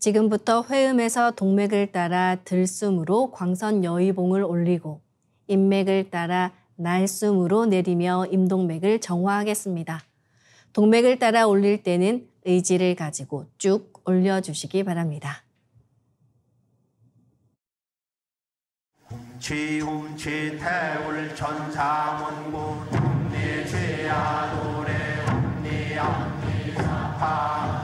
지금부터 회음에서 동맥을 따라 들숨으로 광선여의봉을 올리고 임맥을 따라 날숨으로 내리며 임동맥을 정화하겠습니다. 동맥을 따라 올릴 때는 의지를 가지고 쭉 올려주시기 바랍니다. 최음 최태울 천사문구 툼리 최아도래 옴니 암니 사파.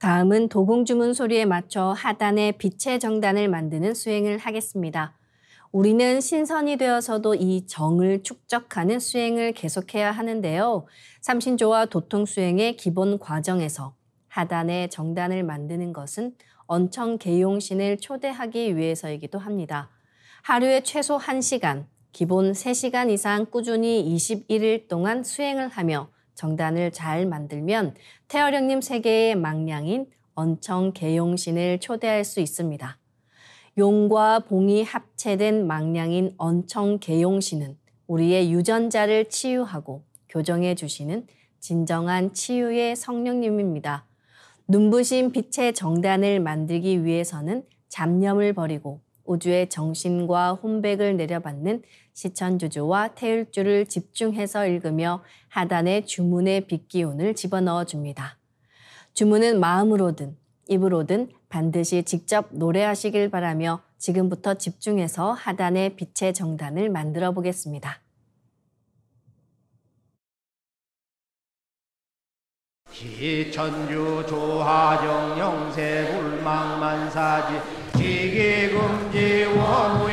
다음은 도공 주문 소리에 맞춰 하단에 빛의 정단을 만드는 수행을 하겠습니다. 우리는 신선이 되어서도 이 정을 축적하는 수행을 계속해야 하는데요. 삼신조와 도통 수행의 기본 과정에서 하단에 정단을 만드는 것은 언청 계용신을 초대하기 위해서이기도 합니다. 하루에 최소 1시간, 기본 3시간 이상 꾸준히 21일 동안 수행을 하며 정단을 잘 만들면 태어령님 세계의 망량인 언청 계용신을 초대할 수 있습니다. 용과 봉이 합체된 망량인 언청 계용신은 우리의 유전자를 치유하고 교정해 주시는 진정한 치유의 성령님입니다. 눈부신 빛의 정단을 만들기 위해서는 잡념을 버리고 우주의 정신과 혼백을 내려받는 시천주주와 태율주를 집중해서 읽으며 하단에 주문의 빛기운을 집어넣어 줍니다. 주문은 마음으로든 입으로든 반드시 직접 노래하시길 바라며 지금부터 집중해서 하단의 빛의 정단을 만들어 보겠습니다. 시천주 조하정 영세 불망만사지 지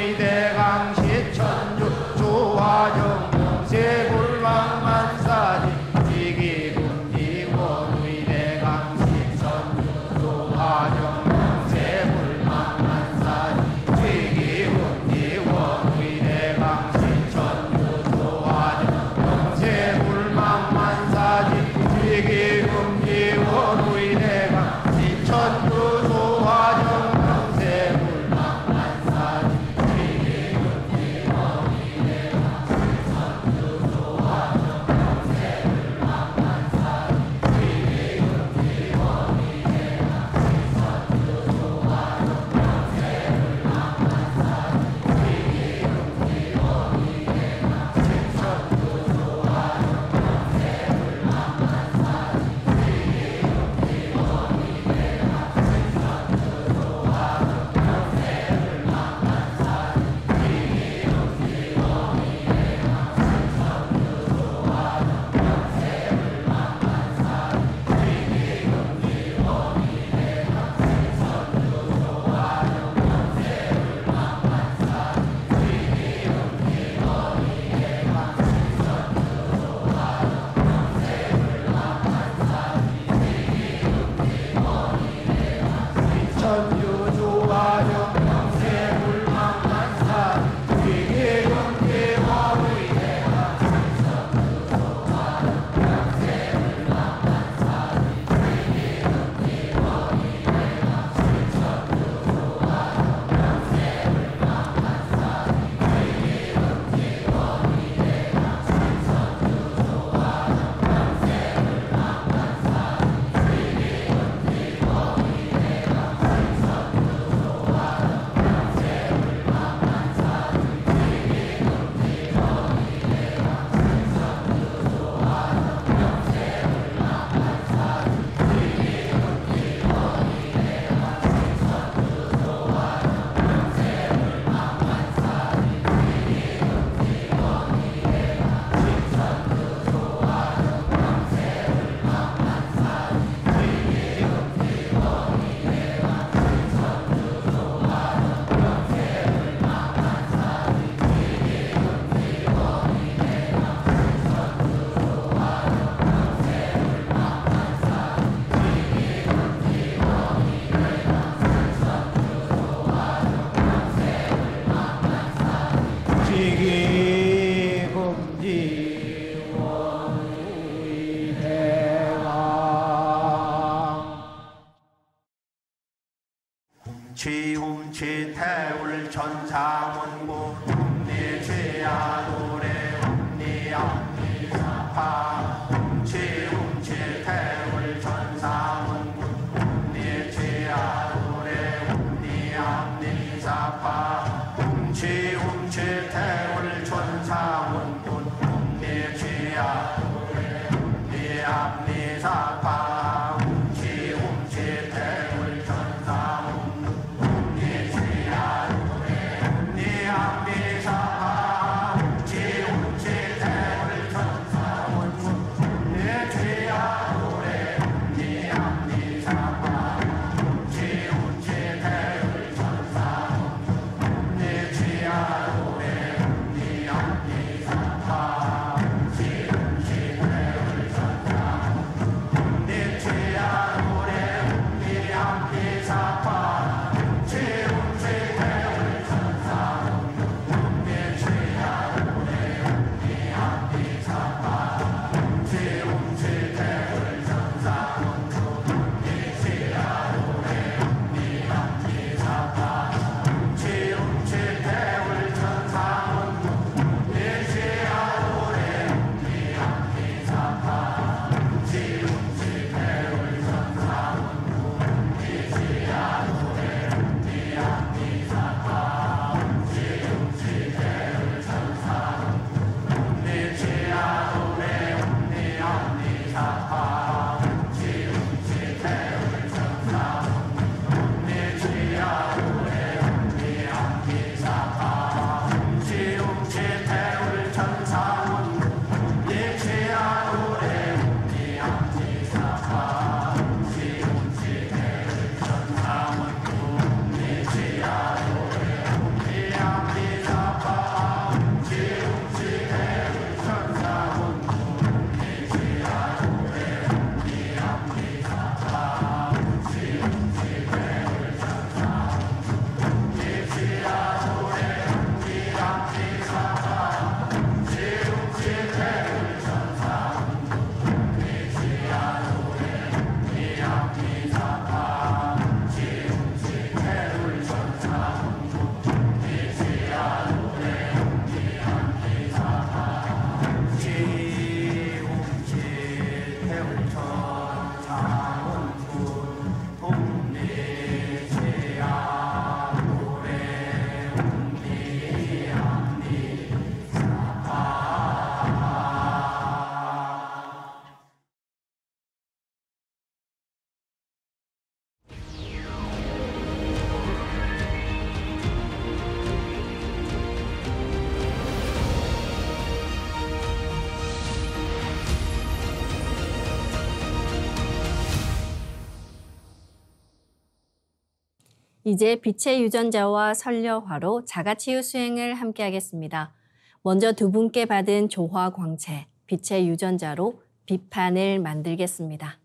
이제 빛의 유전자와 설려화로 자가치유 수행을 함께 하겠습니다. 먼저 두 분께 받은 조화 광채, 빛의 유전자로 빛판을 만들겠습니다.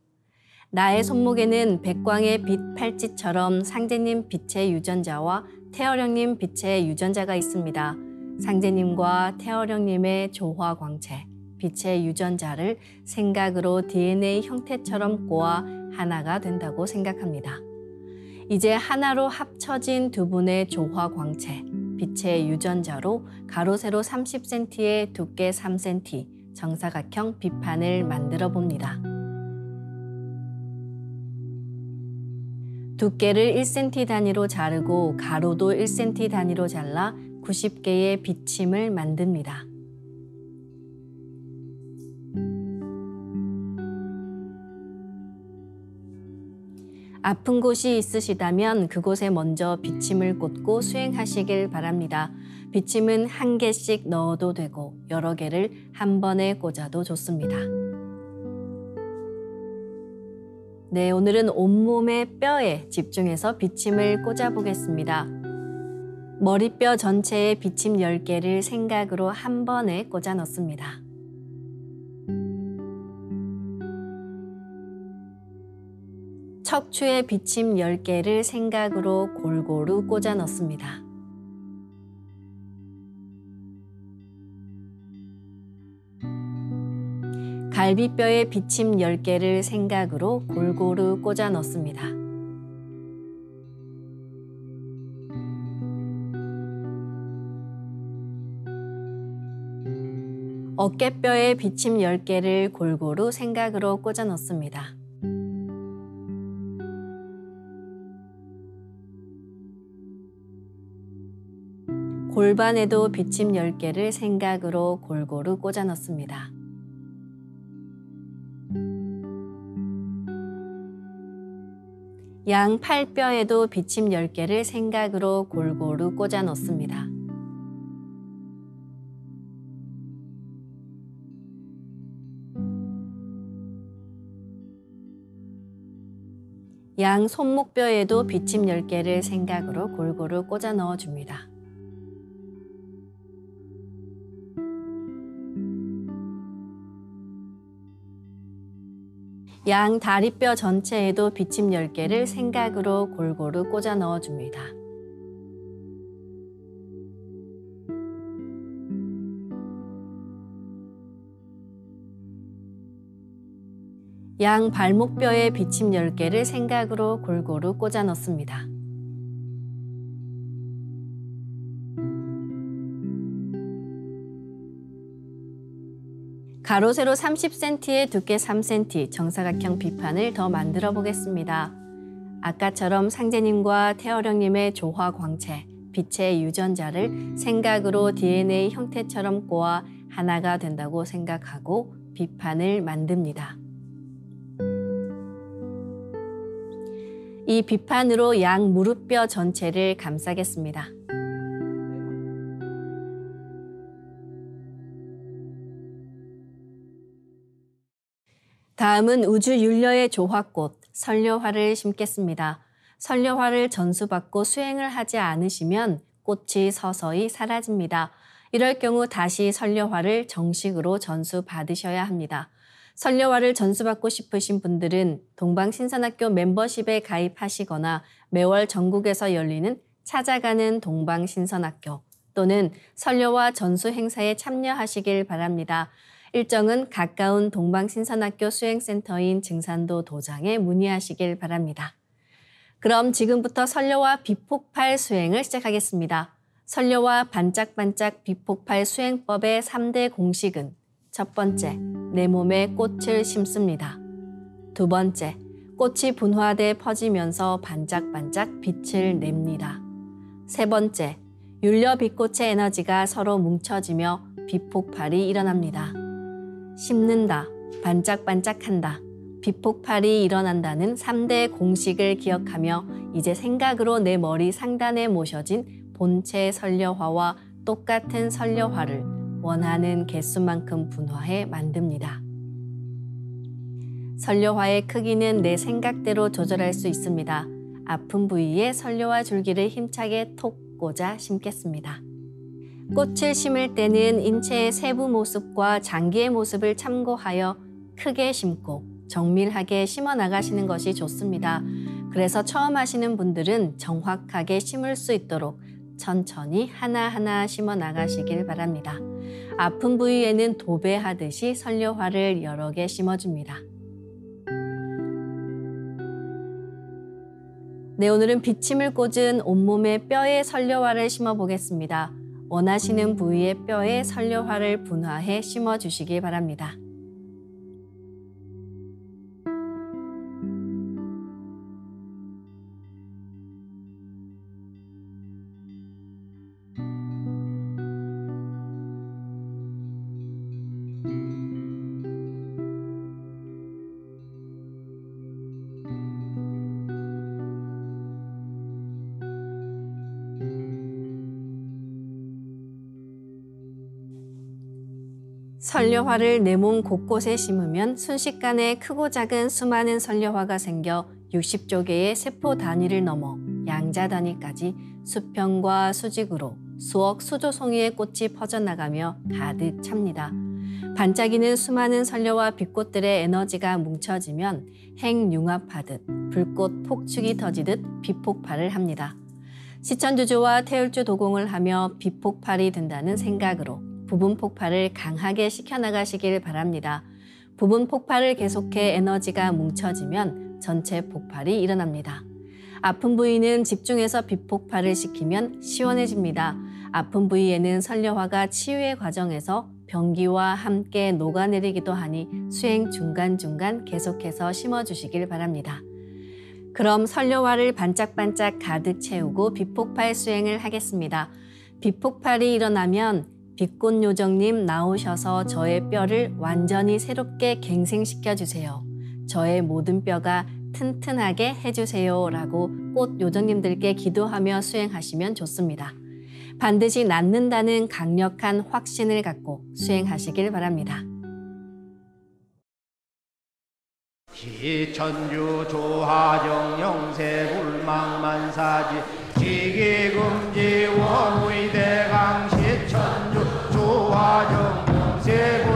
나의 손목에는 백광의 빛 팔찌처럼 상제님 빛의 유전자와 태어령님 빛의 유전자가 있습니다. 상제님과 태어령님의 조화 광채, 빛의 유전자를 생각으로 DNA 형태처럼 꼬아 하나가 된다고 생각합니다. 이제 하나로 합쳐진 두 분의 조화 광채, 빛의 유전자로 가로 세로 30cm에 두께 3cm, 정사각형 빛판을 만들어 봅니다. 두께를 1cm 단위로 자르고 가로도 1cm 단위로 잘라 90개의 비침을 만듭니다. 아픈 곳이 있으시다면 그곳에 먼저 비침을 꽂고 수행하시길 바랍니다. 비침은 한 개씩 넣어도 되고 여러 개를 한 번에 꽂아도 좋습니다. 네, 오늘은 온몸의 뼈에 집중해서 비침을 꽂아 보겠습니다. 머리뼈 전체에 비침 10개를 생각으로 한 번에 꽂아 넣습니다. 척추에 비침 10개를 생각으로 골고루 꽂아 넣습니다. 갈비뼈에 비침 10개를 생각으로 골고루 꽂아 넣습니다. 어깨뼈에 비침 10개를 골고루 생각으로 꽂아 넣습니다. 골반에도 비침 10개를 생각으로 골고루 꽂아 넣습니다. 양 팔뼈에도 비침 10개를 생각으로 골고루 꽂아 넣습니다. 양 손목뼈에도 비침 10개를 생각으로 골고루 꽂아 넣어줍니다. 양 다리뼈 전체에도 비침 10개를 생각으로 골고루 꽂아 넣어줍니다. 양 발목뼈에 비침 10개를 생각으로 골고루 꽂아 넣습니다. 가로 세로 30cm에 두께 3cm 정사각형 비판을 더 만들어 보겠습니다. 아까처럼 상제님과 태어령님의 조화 광채, 빛의 유전자를 생각으로 DNA 형태처럼 꼬아 하나가 된다고 생각하고 비판을 만듭니다. 이 비판으로 양 무릎뼈 전체를 감싸겠습니다. 다음은 우주 율려의 조화꽃 설려화를 심겠습니다. 설려화를 전수받고 수행을 하지 않으시면 꽃이 서서히 사라집니다. 이럴 경우 다시 설려화를 정식으로 전수받으셔야 합니다. 설려화를 전수받고 싶으신 분들은 동방신선학교 멤버십에 가입하시거나 매월 전국에서 열리는 찾아가는 동방신선학교 또는 설려화 전수 행사에 참여하시길 바랍니다. 일정은 가까운 동방신선학교 수행센터인 증산도 도장에 문의하시길 바랍니다. 그럼 지금부터 설려와 비폭발 수행을 시작하겠습니다. 설려와 반짝반짝 비폭발 수행법의 3대 공식은 첫 번째, 내 몸에 꽃을 심습니다. 두 번째, 꽃이 분화돼 퍼지면서 반짝반짝 빛을 냅니다. 세 번째, 율려 빛꽃의 에너지가 서로 뭉쳐지며 비폭발이 일어납니다. 심는다, 반짝반짝한다, 비폭발이 일어난다는 3대 공식을 기억하며 이제 생각으로 내 머리 상단에 모셔진 본체 설려화와 똑같은 설려화를 원하는 개수만큼 분화해 만듭니다. 설려화의 크기는 내 생각대로 조절할 수 있습니다. 아픈 부위에 선료와 줄기를 힘차게 톡 꽂아 심겠습니다. 꽃을 심을 때는 인체의 세부 모습과 장기의 모습을 참고하여 크게 심고 정밀하게 심어 나가시는 것이 좋습니다. 그래서 처음 하시는 분들은 정확하게 심을 수 있도록 천천히 하나하나 심어 나가시길 바랍니다. 아픈 부위에는 도배하듯이 선료화를 여러 개 심어줍니다. 네, 오늘은 비침을 꽂은 온몸에 뼈에 선료화를 심어 보겠습니다. 원하시는 부위의 뼈에 선료화를 분화해 심어 주시기 바랍니다. 선료화를 내 몸 곳곳에 심으면 순식간에 크고 작은 수많은 선료화가 생겨 60조 개의 세포 단위를 넘어 양자 단위까지 수평과 수직으로 수억 수조송이의 꽃이 퍼져나가며 가득 찹니다. 반짝이는 수많은 선료와 빛꽃들의 에너지가 뭉쳐지면 핵융합하듯 불꽃 폭축이 터지듯 비폭발을 합니다. 시천주조와 태울주 도공을 하며 비폭발이 된다는 생각으로 부분 폭발을 강하게 시켜나가시길 바랍니다. 부분 폭발을 계속해 에너지가 뭉쳐지면 전체 폭발이 일어납니다. 아픈 부위는 집중해서 비폭발을 시키면 시원해집니다. 아픈 부위에는 선료화가 치유의 과정에서 변기와 함께 녹아내리기도 하니 수행 중간중간 계속해서 심어주시길 바랍니다. 그럼 선료화를 반짝반짝 가득 채우고 비폭발 수행을 하겠습니다. 비폭발이 일어나면 빛꽃 요정님 나오셔서 저의 뼈를 완전히 새롭게 갱생시켜 주세요. 저의 모든 뼈가 튼튼하게 해주세요. 라고 꽃 요정님들께 기도하며 수행하시면 좋습니다. 반드시 낫는다는 강력한 확신을 갖고 수행하시길 바랍니다. 시천주 조화정 영세 불망만사지 지기금지 원의대강 시천 주 조화정 영세 불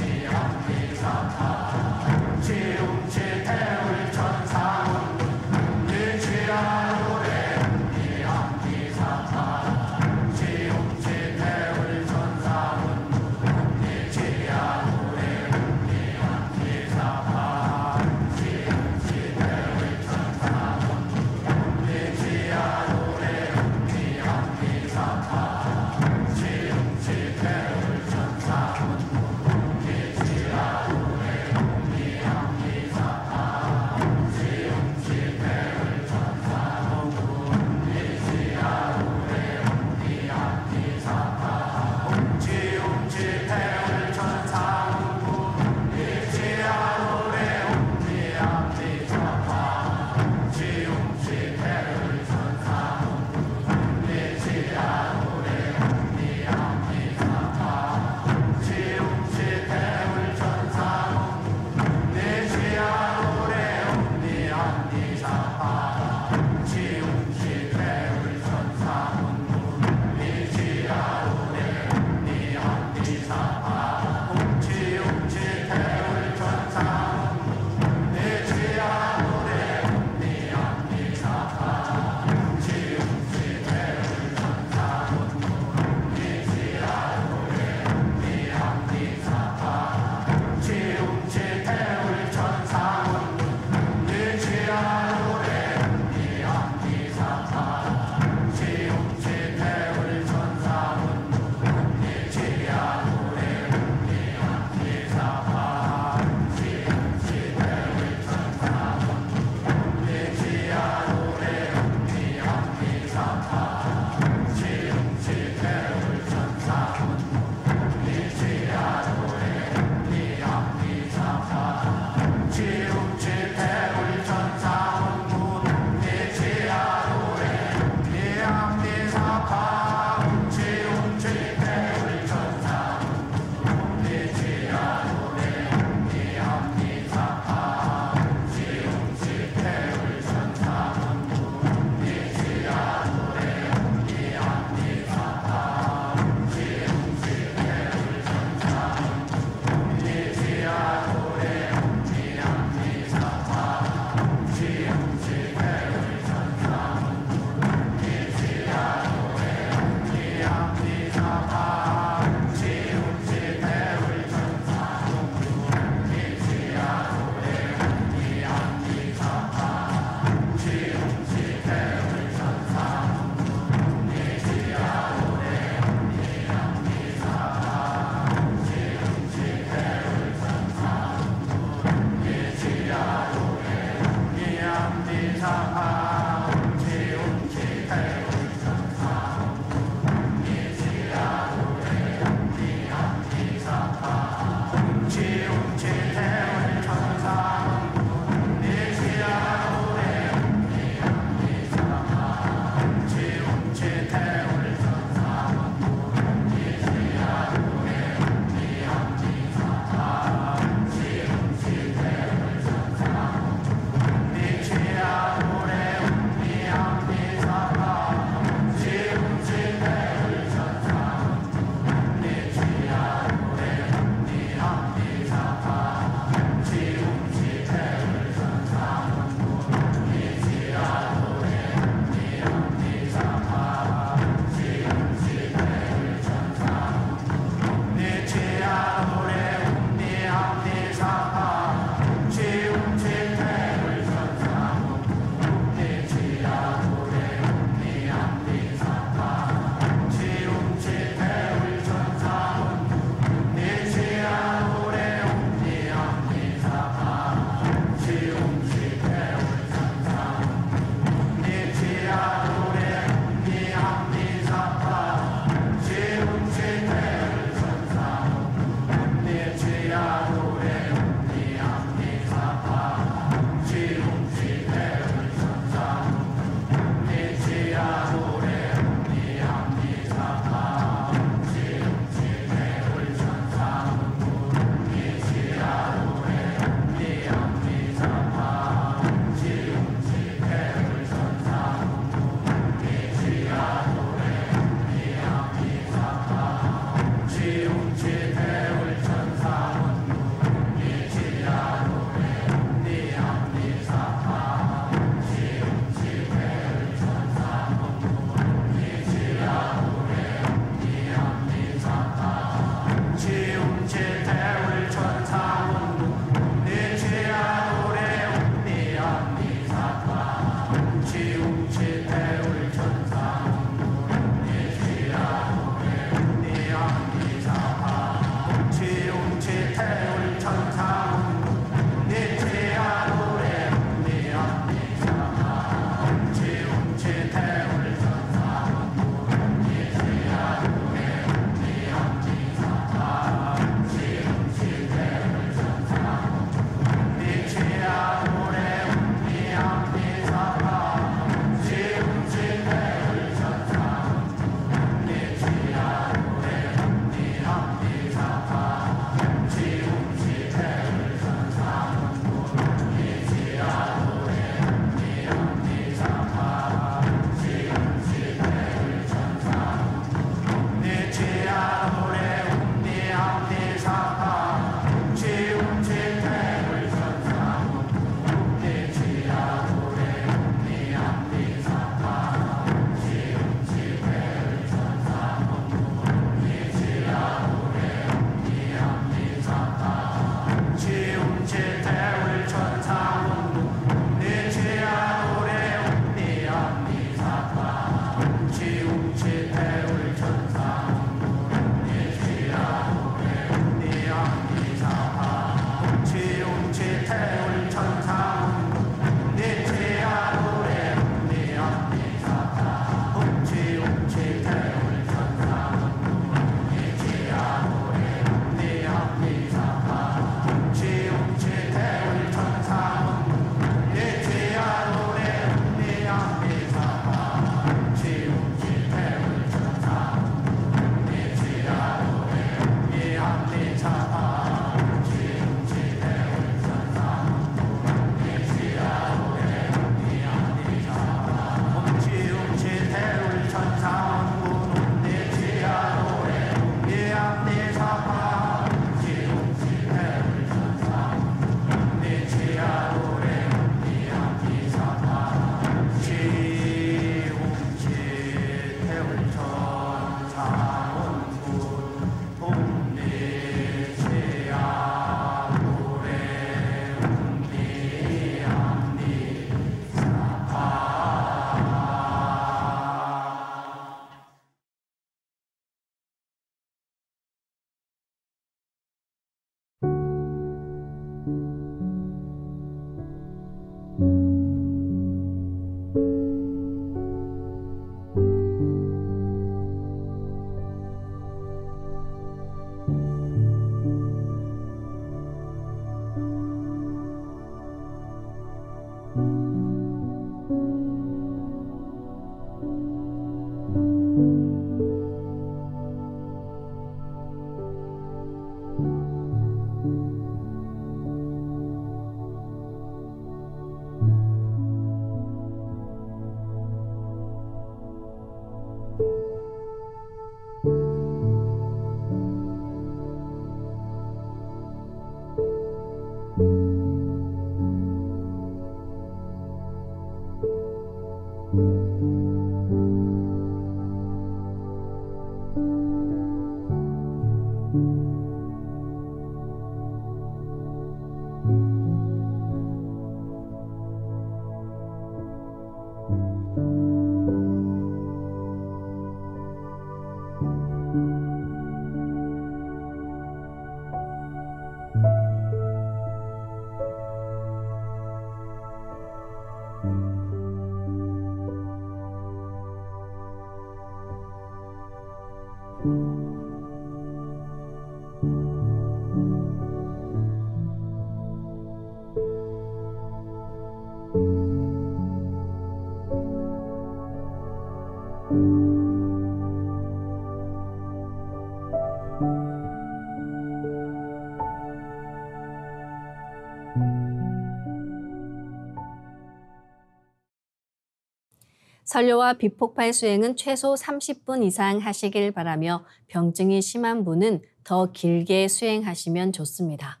설료와 비폭발 수행은 최소 30분 이상 하시길 바라며 병증이 심한 분은 더 길게 수행하시면 좋습니다.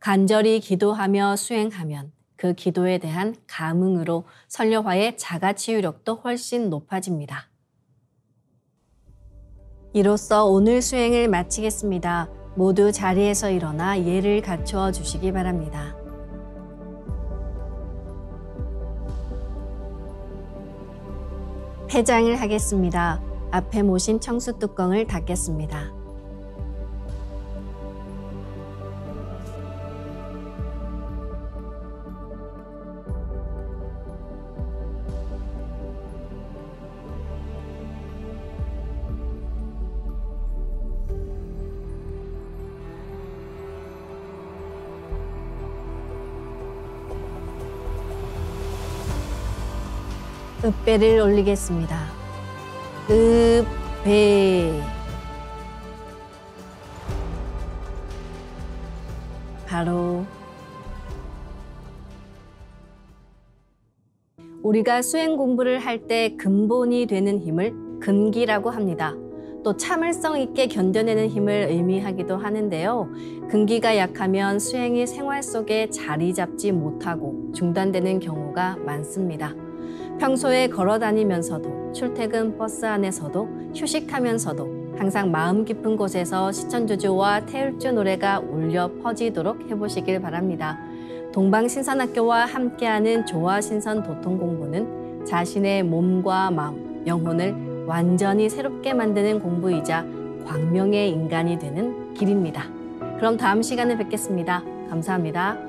간절히 기도하며 수행하면 그 기도에 대한 감흥으로 설료화의 자가치유력도 훨씬 높아집니다. 이로써 오늘 수행을 마치겠습니다. 모두 자리에서 일어나 예를 갖추어 주시기 바랍니다. 폐장을 하겠습니다. 앞에 모신 청수 뚜껑을 닫겠습니다. 읍배를 올리겠습니다. 읍배 바로 우리가 수행 공부를 할 때 근본이 되는 힘을 근기라고 합니다. 또 참을성 있게 견뎌내는 힘을 의미하기도 하는데요. 근기가 약하면 수행이 생활 속에 자리 잡지 못하고 중단되는 경우가 많습니다. 평소에 걸어 다니면서도 출퇴근 버스 안에서도 휴식하면서도 항상 마음 깊은 곳에서 시천주주와 태율주 노래가 울려 퍼지도록 해보시길 바랍니다. 동방신선학교와 함께하는 조화신선 도통 공부는 자신의 몸과 마음, 영혼을 완전히 새롭게 만드는 공부이자 광명의 인간이 되는 길입니다. 그럼 다음 시간에 뵙겠습니다. 감사합니다.